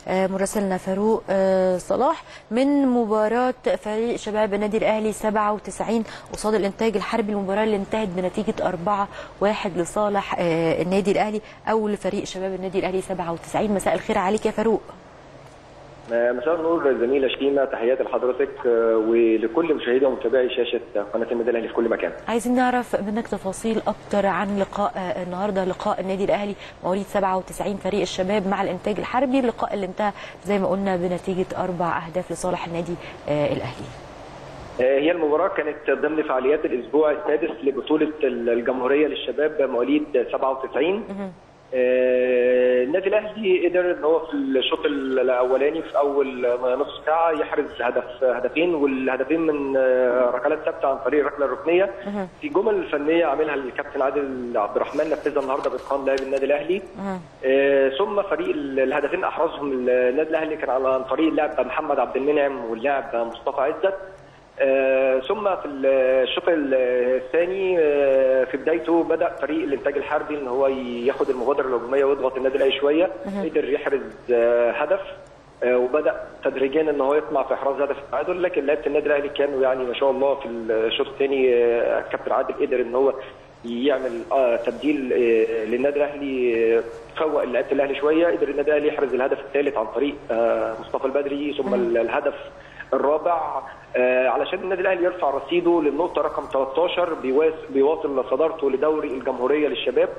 لمراسلنا فاروق آه، صلاح. من مباراة فريق شباب النادي الأهلي 97 قصاد الإنتاج الحربي المباراة اللي انتهت بنتيجة 4-1 لصالح آه، النادي الأهلي أو لفريق شباب النادي الأهلي 97 مساء الخير عليك يا فاروق. مساء النور زميلة شيماء تحياتي لحضرتك آه، ولكل مشاهدي ومتابعي شاشة قناة النادي الأهلي في كل مكان. عايزين نعرف منك تفاصيل أكتر عن لقاء آه، النهارده لقاء النادي الأهلي مواليد 97 فريق الشباب مع الإنتاج الحربي اللقاء اللي انتهى زي ما قلنا بنتيجة أربع أهداف لصالح النادي آه، الأهلي. هي المباراة كانت ضمن فعاليات الأسبوع السادس لبطولة الجمهورية للشباب مواليد 97 آه، النادي الأهلي قدر إن هو في الشوط الأولاني في أول نصف ساعة يحرز هدف هدفين والهدفين من آه، ركلات ثابتة عن طريق الركلة الركنية. في جمل فنية عاملها الكابتن عادل عبد الرحمن نفذها النهارده بإتقان لاعب النادي الأهلي. آه، ثم فريق ال- الهدفين أحرزهم النادي الأهلي كان عن طريق اللاعب محمد عبد المنعم واللاعب مصطفى عزت. آه، ثم في الشوط الثاني آه، في بدايته بدأ فريق الإنتاج الحربي إن هو ياخد المبادرة الهجومية ويضغط النادي الأهلي شوية قدر يحرز آه، هدف وبدأ تدريجيا إن هو يطمع في إحراز هدف التعادل لكن لعيبة النادي الأهلي كانوا يعني ما شاء الله في الشوط الثاني الكابتن عادل قدر إن هو يعمل تبديل للنادي الأهلي فوق لعيبة الأهلي شوية قدر النادي الأهلي يحرز الهدف الثالث عن طريق مصطفى البدري ثم الهدف الرابع آه، علشان النادي الأهلي يرفع رصيده للنقطة رقم 13 بيواس- بيواصل صدارته لدوري الجمهورية للشباب.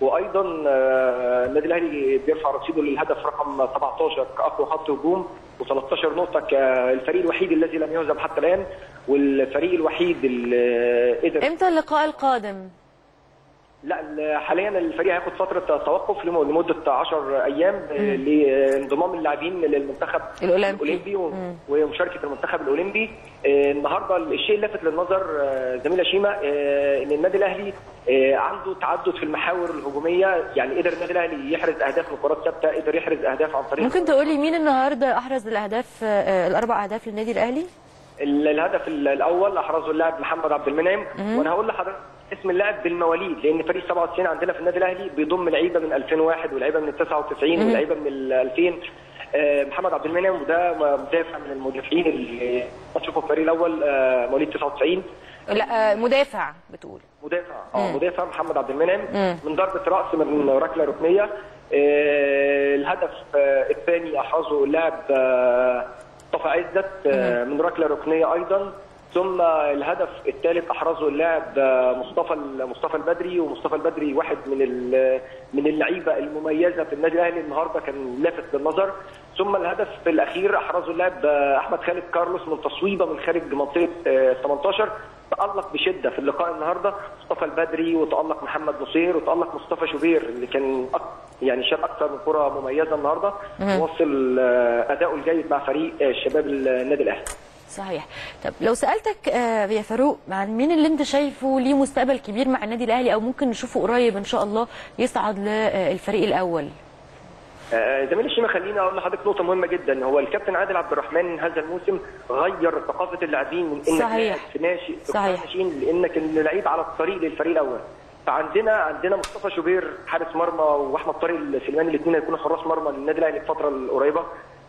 وأيضا آه، النادي الأهلي بيرفع رصيده للهدف رقم 17 كأقوى خط هجوم و13 نقطة كالفريق الوحيد الذي لم يهزم حتى الآن والفريق الوحيد اللي قدر إمتى اللقاء القادم؟ لا ال- حاليا الفريق هياخد فترة توقف لم- لمدة 10 أيام لانضمام اللاعبين للمنتخب الأولمبي. الأولمبي و- ومشاركة المنتخب الأولمبي. آه، النهارده الشيء اللافت للنظر آه، زميلة شيماء آه، إن النادي الأهلي عنده تعدد في المحاور الهجومية. يعني قدر النادي الأهلي يحرز أهداف من كرات ثابتة قدر يحرز أهداف عن طريق ممكن تقولي مين النهارده أحرز الأهداف الأربع أهداف للنادي الأهلي؟ ال- الهدف ال- الأول أحرزه اللاعب محمد عبد المنعم. وأنا هقول لحضرتك اسم اللاعب بالمواليد لأن فريق 97 عندنا في النادي الأهلي بيضم لعيبة من 2001 ولعيبة من 99 ولعيبة من ال 2000 آه، محمد عبد المنعم وده مدافع من المدافعين اللي هتشوفوا الفريق الأول آه، مواليد 99 لا آه، مدافع بتقول. مدافع آه مدافع محمد عبد المنعم. من ضربة رأس من ركلة ركنية. الهدف الثاني أحرزه اللاعب مصطفى عزت من ركلة ركنية أيضا. ثم الهدف الثالث أحرزه اللاعب آه، مصطفى مصطفى البدري ومصطفى البدري واحد من من اللعيبة المميزة في النادي الأهلي النهارده كان لافت للنظر ثم الهدف الأخير أحرزه اللاعب آه، أحمد خالد كارلوس من تصويبة من خارج منطقة آه، 18 تألق بشدة في اللقاء النهارده مصطفى البدري وتألق محمد نصير وتألق مصطفى شوبير اللي كان يعني شاب أكثر من كرة مميزة النهارده. وصل آه، أداؤه الجيد مع فريق آه، شباب النادي الأهلي. صحيح. طب لو سألتك آه، يا فاروق عن مين اللي انت شايفه ليه مستقبل كبير مع النادي الأهلي أو ممكن نشوفه قريب إن شاء الله يصعد للفريق الأول؟ آه، زميل الشيماء خليني أقول لحضرتك نقطة مهمة جدا. هو الكابتن عادل عبد الرحمن هذا الموسم غير ثقافة اللاعبين من إنك صحيح. في ناشئ في صحيح. ناشئين لإنك اللعيب على الطريق للفريق الأول. فعندنا عندنا مصطفى شوبير حارس مرمى وأحمد طارق السليماني الاثنين هيكونوا حراس مرمى للنادي الأهلي الفترة القريبة.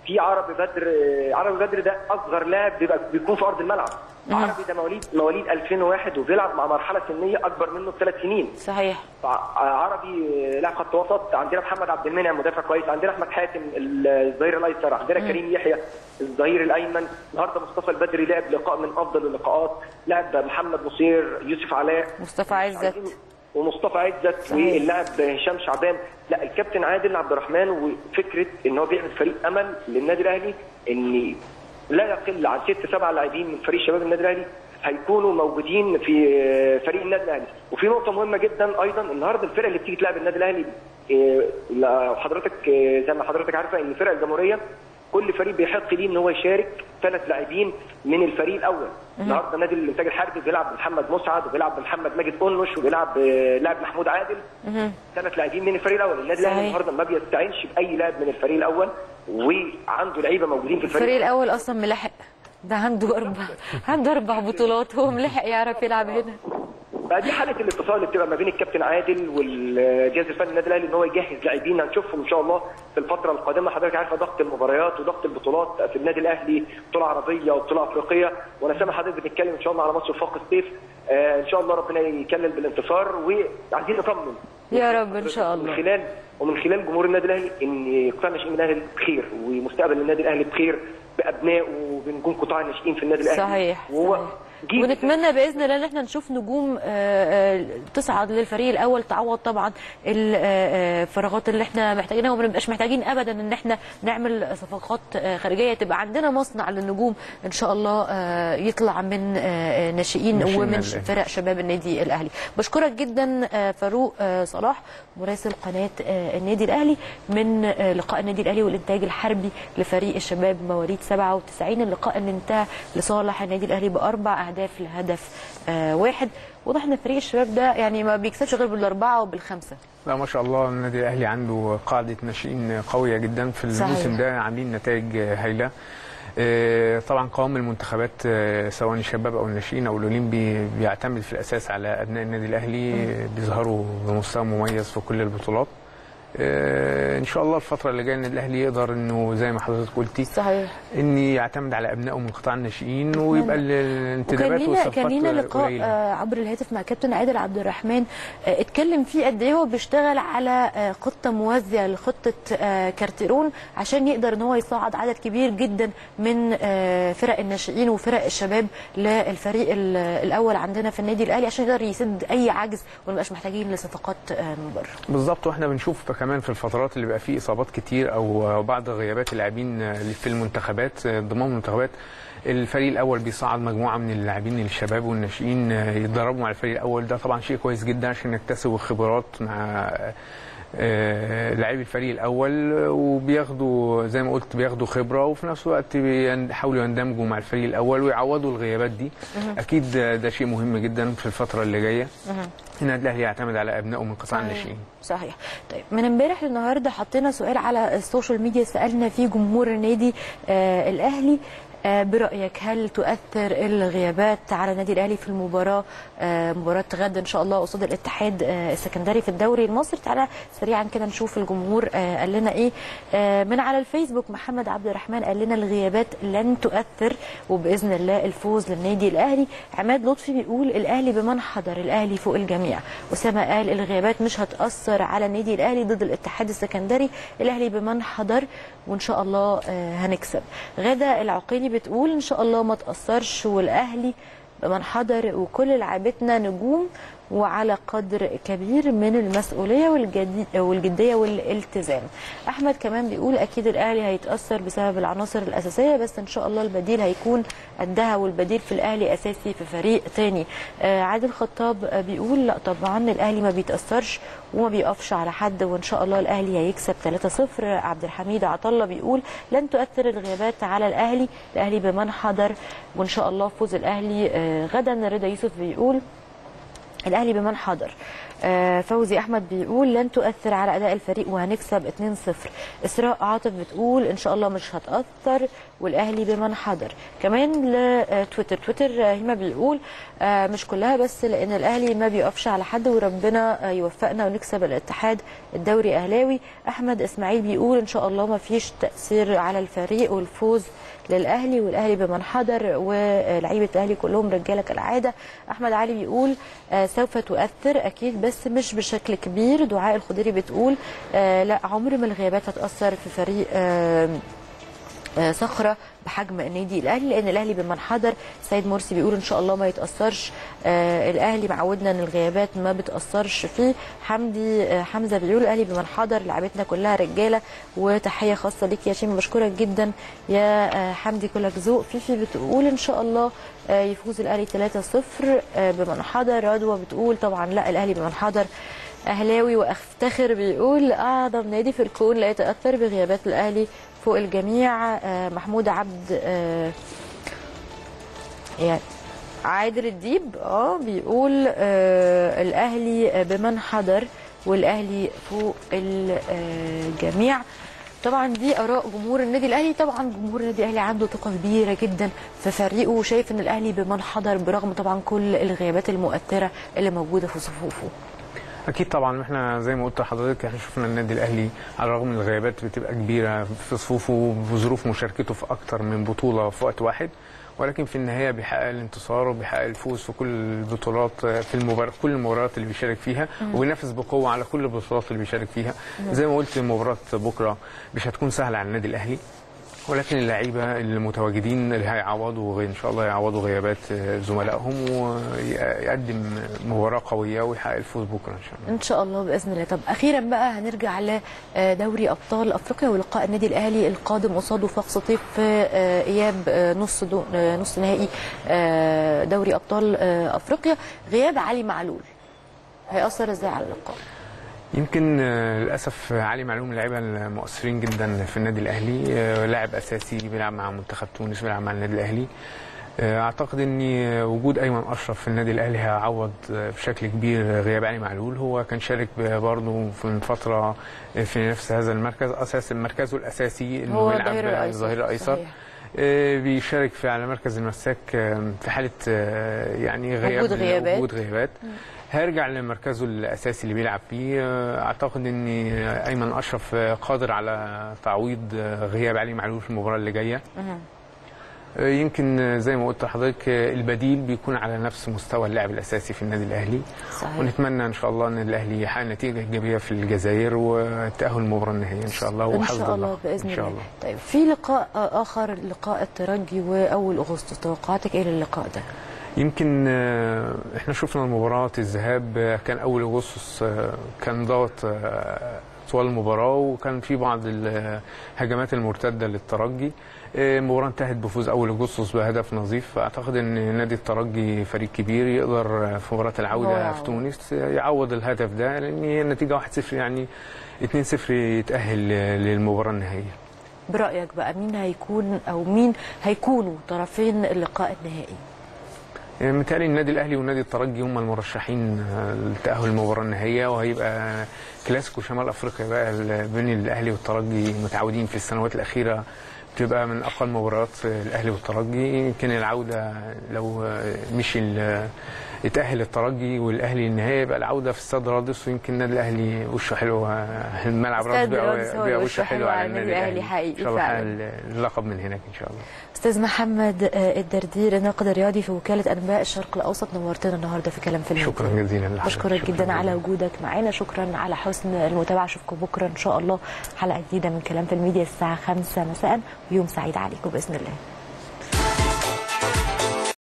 في عربي بدر عربي بدر ده أصغر لاعب بيبقى بيكون في أرض الملعب. عربي ده مواليد مواليد 2001 وبيلعب مع مرحلة سنية أكبر منه بثلاث سنين. صحيح. عربي لاعب خط وسط عندنا محمد عبد المنعم مدافع كويس عندنا أحمد حاتم الظهير الأيسر عندنا كريم يحيى الظهير الأيمن النهارده مصطفى البدري لعب لقاء من أفضل اللقاءات لعب محمد نصير يوسف علاء. مصطفى عزت. ومصطفى عزت. واللاعب هشام شعبان لا الكابتن عادل عبد الرحمن وفكرة إن هو بيعمل فريق أمل للنادي الأهلي إن لا يقل عن ست سبع لاعبين من فريق شباب النادي الأهلي هيكونوا موجودين في فريق النادي الأهلي وفي نقطة مهمة جدا أيضا النهارده الفرق اللي بتيجي تلعب النادي الأهلي إيه، حضرتك إيه، زي ما حضرتك عارفة إن فرق الجمهورية كل فريق بيحق ليه إن هو يشارك ثلاث لاعبين من الفريق الأول. النهارده نادي الإنتاج الحربي بيلعب بمحمد مسعد وبيلعب بمحمد ماجد قنش وبيلعب لاعب محمود عادل. ثلاث لاعبين من الفريق الأول. النادي الأهلي. النهارده ما بيستعينش بأي لاعب من الفريق الأول وعنده لعيبة موجودين في الفريق. الفريق الأول أصلا ملحق ده عنده أربع عنده أربع بطولات هو ملحق يعرف يلعب هنا. بقى دي حالة الاتصال اللي بتبقى ما بين الكابتن عادل والجهاز الفني النادي الأهلي إن هو يجهز لاعبين هنشوفهم إن شاء الله في الفترة القادمة. حضرتك عارفه ضغط المباريات وضغط البطولات في النادي الأهلي بطولة عربية وبطولة أفريقية. وأنا سامع حضرتك بتتكلم إن شاء الله على ماتش وفاق الصيف آه إن شاء الله ربنا يكلل بالانتصار. وعايزين نطمن. يا رب إن شاء من الله. خلال ومن خلال جمهور النادي الأهلي إن قطاع الناشئين من الأهلي بخير ومستقبل النادي الأهلي بخير بابنائه وبنجوم قطاع الناشئين في النادي الأهلي. صحيح وهو صحيح. جيل ونتمنى بإذن الله إن إحنا نشوف نجوم آه، آه، تصعد للفريق الأول. تعوض طبعا الفراغات اللي إحنا محتاجينها وما نبقاش محتاجين ابدا إن إحنا نعمل صفقات آه، خارجية. تبقى عندنا مصنع للنجوم إن شاء الله آه، يطلع من آه، ناشئين ومن. فرق شباب النادي الأهلي. بشكرك جدا آه، فاروق آه، صلاح. مراسل قناه آه، النادي الأهلي من آه، لقاء النادي الأهلي والإنتاج الحربي لفريق الشباب مواليد 97 اللقاء اللي انتهى لصالح النادي الأهلي بأربع أهداف لهدف آه، واحد. واضح إن فريق الشباب ده يعني ما بيكسبش غير بالأربعة وبالخمسة. لا ما شاء الله النادي الأهلي عنده قاعدة ناشئين قوية جدا في. الموسم ده عاملين نتائج هايلة. طبعا قوام المنتخبات آه، سواء الشباب أو الناشئين أو الاولمبي بيعتمد في الأساس على ابناء النادي الأهلي بيظهروا بمستوى مميز في كل البطولات. آه، إن شاء الله الفترة اللي جاية النادي الأهلي يقدر إنه زي ما حضرتك قلتي صحيح. ان يعتمد على أبنائه من قطاع الناشئين ويبقى ال- وكان الانتدابات والصفقات كان لينا لقاء قليلة. آه، عبر الهاتف مع كابتن عادل عبد الرحمن. آه، اتكلم فيه قد إيه هو بيشتغل على آه، خطة موازية لخطة آه، كارتيرون عشان يقدر إن هو يصعد عدد كبير جدا من آه، فرق الناشئين وفرق الشباب للفريق ال- الأول عندنا في النادي الأهلي عشان يقدر يسد أي عجز وما نبقاش محتاجين لصفقات آه، من بره. بالظبط وإحنا بنشوف كمان في الفترات اللي بيبقى فيه إصابات كتير أو بعض غيابات اللاعبين في المنتخبات ضمام المنتخبات الفريق الأول بيصعد مجموعة من اللاعبين الشباب والناشئين يتدربوا مع الفريق الأول. ده طبعا شيء كويس جدا عشان يكتسبوا خبرات مع آه، لاعبي الفريق الأول وبياخدوا زي ما قلت بياخدوا خبرة وفي نفس الوقت بيحاولوا يندمجوا مع الفريق الأول ويعوضوا الغيابات دي. أكيد ده شيء مهم جدا في الفترة اللي جاية. النادي الأهلي يعتمد على أبنائه من قطاع الناشئين. صحيح. طيب من امبارح للنهاردة حطينا سؤال على ال social media سألنا فيه جمهور النادي آه الأهلي. برأيك هل تؤثر الغيابات على النادي الأهلي في المباراة؟ آه، مباراة غد إن شاء الله قصاد الاتحاد آه، السكندري في الدوري المصري. تعالى سريعا كده نشوف الجمهور آه، قال لنا إيه. آه، من على الفيسبوك محمد عبد الرحمن قال لنا الغيابات لن تؤثر وبإذن الله الفوز للنادي الأهلي. عماد لطفي بيقول الأهلي بمن حضر الأهلي فوق الجميع. أسامة قال الغيابات مش هتأثر على النادي الأهلي ضد الاتحاد السكندري الأهلي بمن حضر وإن شاء الله آه، هنكسب. غادة العقيلي بتقول إن شاء الله ما تأثرش والأهلي بمن حضر وكل لعيبتنا نجوم وعلى قدر كبير من المسؤولية والجدي- والجدية والالتزام. أحمد كمان بيقول أكيد الأهلي هيتأثر بسبب العناصر الأساسية بس إن شاء الله البديل هيكون قدها والبديل في الأهلي أساسي في فريق تاني. آه عادل خطاب بيقول لا طبعا الأهلي ما بيتأثرش وما بيقفش على حد وإن شاء الله الأهلي هيكسب 3-0 عبد الحميد عطلة بيقول لن تؤثر الغيابات على الأهلي الأهلي بمن حضر وإن شاء الله فوز الأهلي آه، غدا رضا يوسف بيقول الأهلي بمن حضر. آه، فوزي أحمد بيقول لن تؤثر على أداء الفريق وهنكسب 2-0 إسراء عاطف بتقول إن شاء الله مش هتأثر والأهلي بمن حضر. كمان لتويتر تويتر آه، هيما بيقول آه، مش كلها بس لأن الأهلي ما بيقفش على حد وربنا آه، يوفقنا ونكسب الاتحاد الدوري أهلاوي. أحمد إسماعيل بيقول إن شاء الله ما فيش تأثير على الفريق والفوز للأهلي والأهلي بمن حضر ولاعيبه الأهلي كلهم رجالة كالعادة. أحمد علي بيقول آه، سوف تؤثر أكيد بس مش بشكل كبير. دعاء الخضيري بتقول آه، لا عمر ما الغيابات هتأثر في فريق آه، صخرة بحجم النادي الأهلي لأن الأهلي بمن حضر سيد مرسي بيقول إن شاء الله ما يتأثرش. آه الأهلي معودنا إن الغيابات ما بتأثرش فيه حمدي آه حمزة بيقول الأهلي بمن حضر لعبتنا كلها رجالة وتحية خاصة ليك يا شيماء. بشكرك جدا يا آه حمدي كلك ذوق. فيفي بتقول إن شاء الله آه يفوز الأهلي 3-0 آه بمن حضر. رضوى بتقول طبعا لا الأهلي بمن حضر أهلاوي. وأفتخر بيقول أعظم نادي في الكون لا يتأثر بغيابات الأهلي فوق الجميع آه، محمود عبد آه، يعني عادل الديب آه بيقول آه الأهلي بمن حضر والأهلي فوق الجميع. طبعا دي آراء جمهور النادي الأهلي. طبعا جمهور النادي الأهلي عنده ثقه كبيرة جدا في فريقه وشايف إن الأهلي بمن حضر برغم طبعا كل الغيابات المؤثرة اللي موجودة في صفوفه. أكيد طبعا إحنا زي ما قلت لحضرتك إحنا شفنا النادي الأهلي على الرغم من الغيابات بتبقى كبيرة في صفوفه بظروف مشاركته في أكتر من بطولة في وقت واحد ولكن في النهاية بيحقق الانتصار وبيحقق الفوز في كل البطولات في المباراه كل المباريات اللي بيشارك فيها وبينافس بقوة على كل البطولات اللي بيشارك فيها. زي ما قلت مباراه بكرة مش هتكون سهلة على النادي الأهلي. ولكن اللعيبة المتواجدين اللي هيعوضوا إن شاء الله يعوضوا غيابات زملائهم ويقدم مباراة قوية ويحقق الفوز بكرة إن شاء الله. إن شاء الله بإذن الله. طب أخيرا بقى هنرجع لدوري أبطال أفريقيا ولقاء النادي الأهلي القادم قصاده وفاق سطيف في آه، إياب آه، نص آه، نص نهائي آه، دوري أبطال آه، أفريقيا. غياب علي معلول هيأثر إزاي على اللقاء؟ يمكن آه، للأسف علي معلوم اللعيبه المؤثرين جدا في النادي الأهلي آه، لاعب أساسي بيلعب مع منتخب تونس بيلعب مع النادي الأهلي. آه، أعتقد إن وجود أيمن أشرف في النادي الأهلي هيعوض بشكل كبير غياب علي معلول. هو كان شارك برضه من فترة في نفس هذا المركز أساس مركزه الأساسي إنه هو يلعب الظهير الأيسر بيشارك في على مركز المساك في حالة يعني غياب وجود غيابات. وجود غيابات. هيرجع لمركزه الأساسي اللي بيلعب فيه. أعتقد إن أيمن أشرف قادر على تعويض غياب علي معلول في المباراة اللي جاية. يمكن زي ما قلت لحضرتك البديل بيكون على نفس مستوى اللاعب الأساسي في النادي الأهلي. صحيح. ونتمنى إن شاء الله إن الأهلي يحقق نتيجة إيجابية في الجزائر والتاهل المباراة النهائية إن شاء الله. إن وحظ شاء الله الله. بإذن إن شاء الله. الله. طيب في لقاء آخر لقاء الترجي وأول أغسطس. توقعاتك إيه للقاء ده؟ يمكن آه، إحنا شفنا مباراة الذهاب آه، كان أول أغسطس آه، كان ضغط طوال المباراة وكان في بعض الهجمات المرتدة للترجي. المباراة انتهت بفوز أول أغسطس بهدف نظيف. فأعتقد أن نادي الترجي فريق كبير يقدر في العودة يعوض. في تونس يعوض الهدف ده. لأن هي النتيجة 1-0 يعني 2-0 يتأهل آه، للمباراة النهائية. برأيك بقى مين هيكون أو مين هيكونوا طرفين اللقاء النهائي؟ يعني متهيألي النادي الأهلي والنادي الترجي هم المرشحين لتأهل المباراة النهائية وهيبقى كلاسيكو شمال أفريقيا بقى بين الأهلي والترجي متعودين في السنوات الأخيرة تبقى من أقوى المباريات الأهلي والترجي. يمكن العودة لو مشي يتأهل الترجي والأهلي النهائي يبقى العودة في استاد رادس ويمكن النادي الأهلي وشه حلو الملعب رادس بيبقى وشه حلو على النادي الأهلي حقيقي إن شاء الله اللقب من هناك إن شاء الله. أستاذ محمد آه، الدردير الناقد الرياضي في وكالة أنباء الشرق الأوسط نورتنا النهارده في كلام في الميديا شكرا جزيلا لحضرتك. بشكرك شكراً جدا على. وجودك معانا. شكرا على حسن المتابعة. أشوفكم بكرة إن شاء الله. حلقة جديدة من كلام في الميديا الساعة 5 مساء ويوم سعيد عليكم بإذن الله.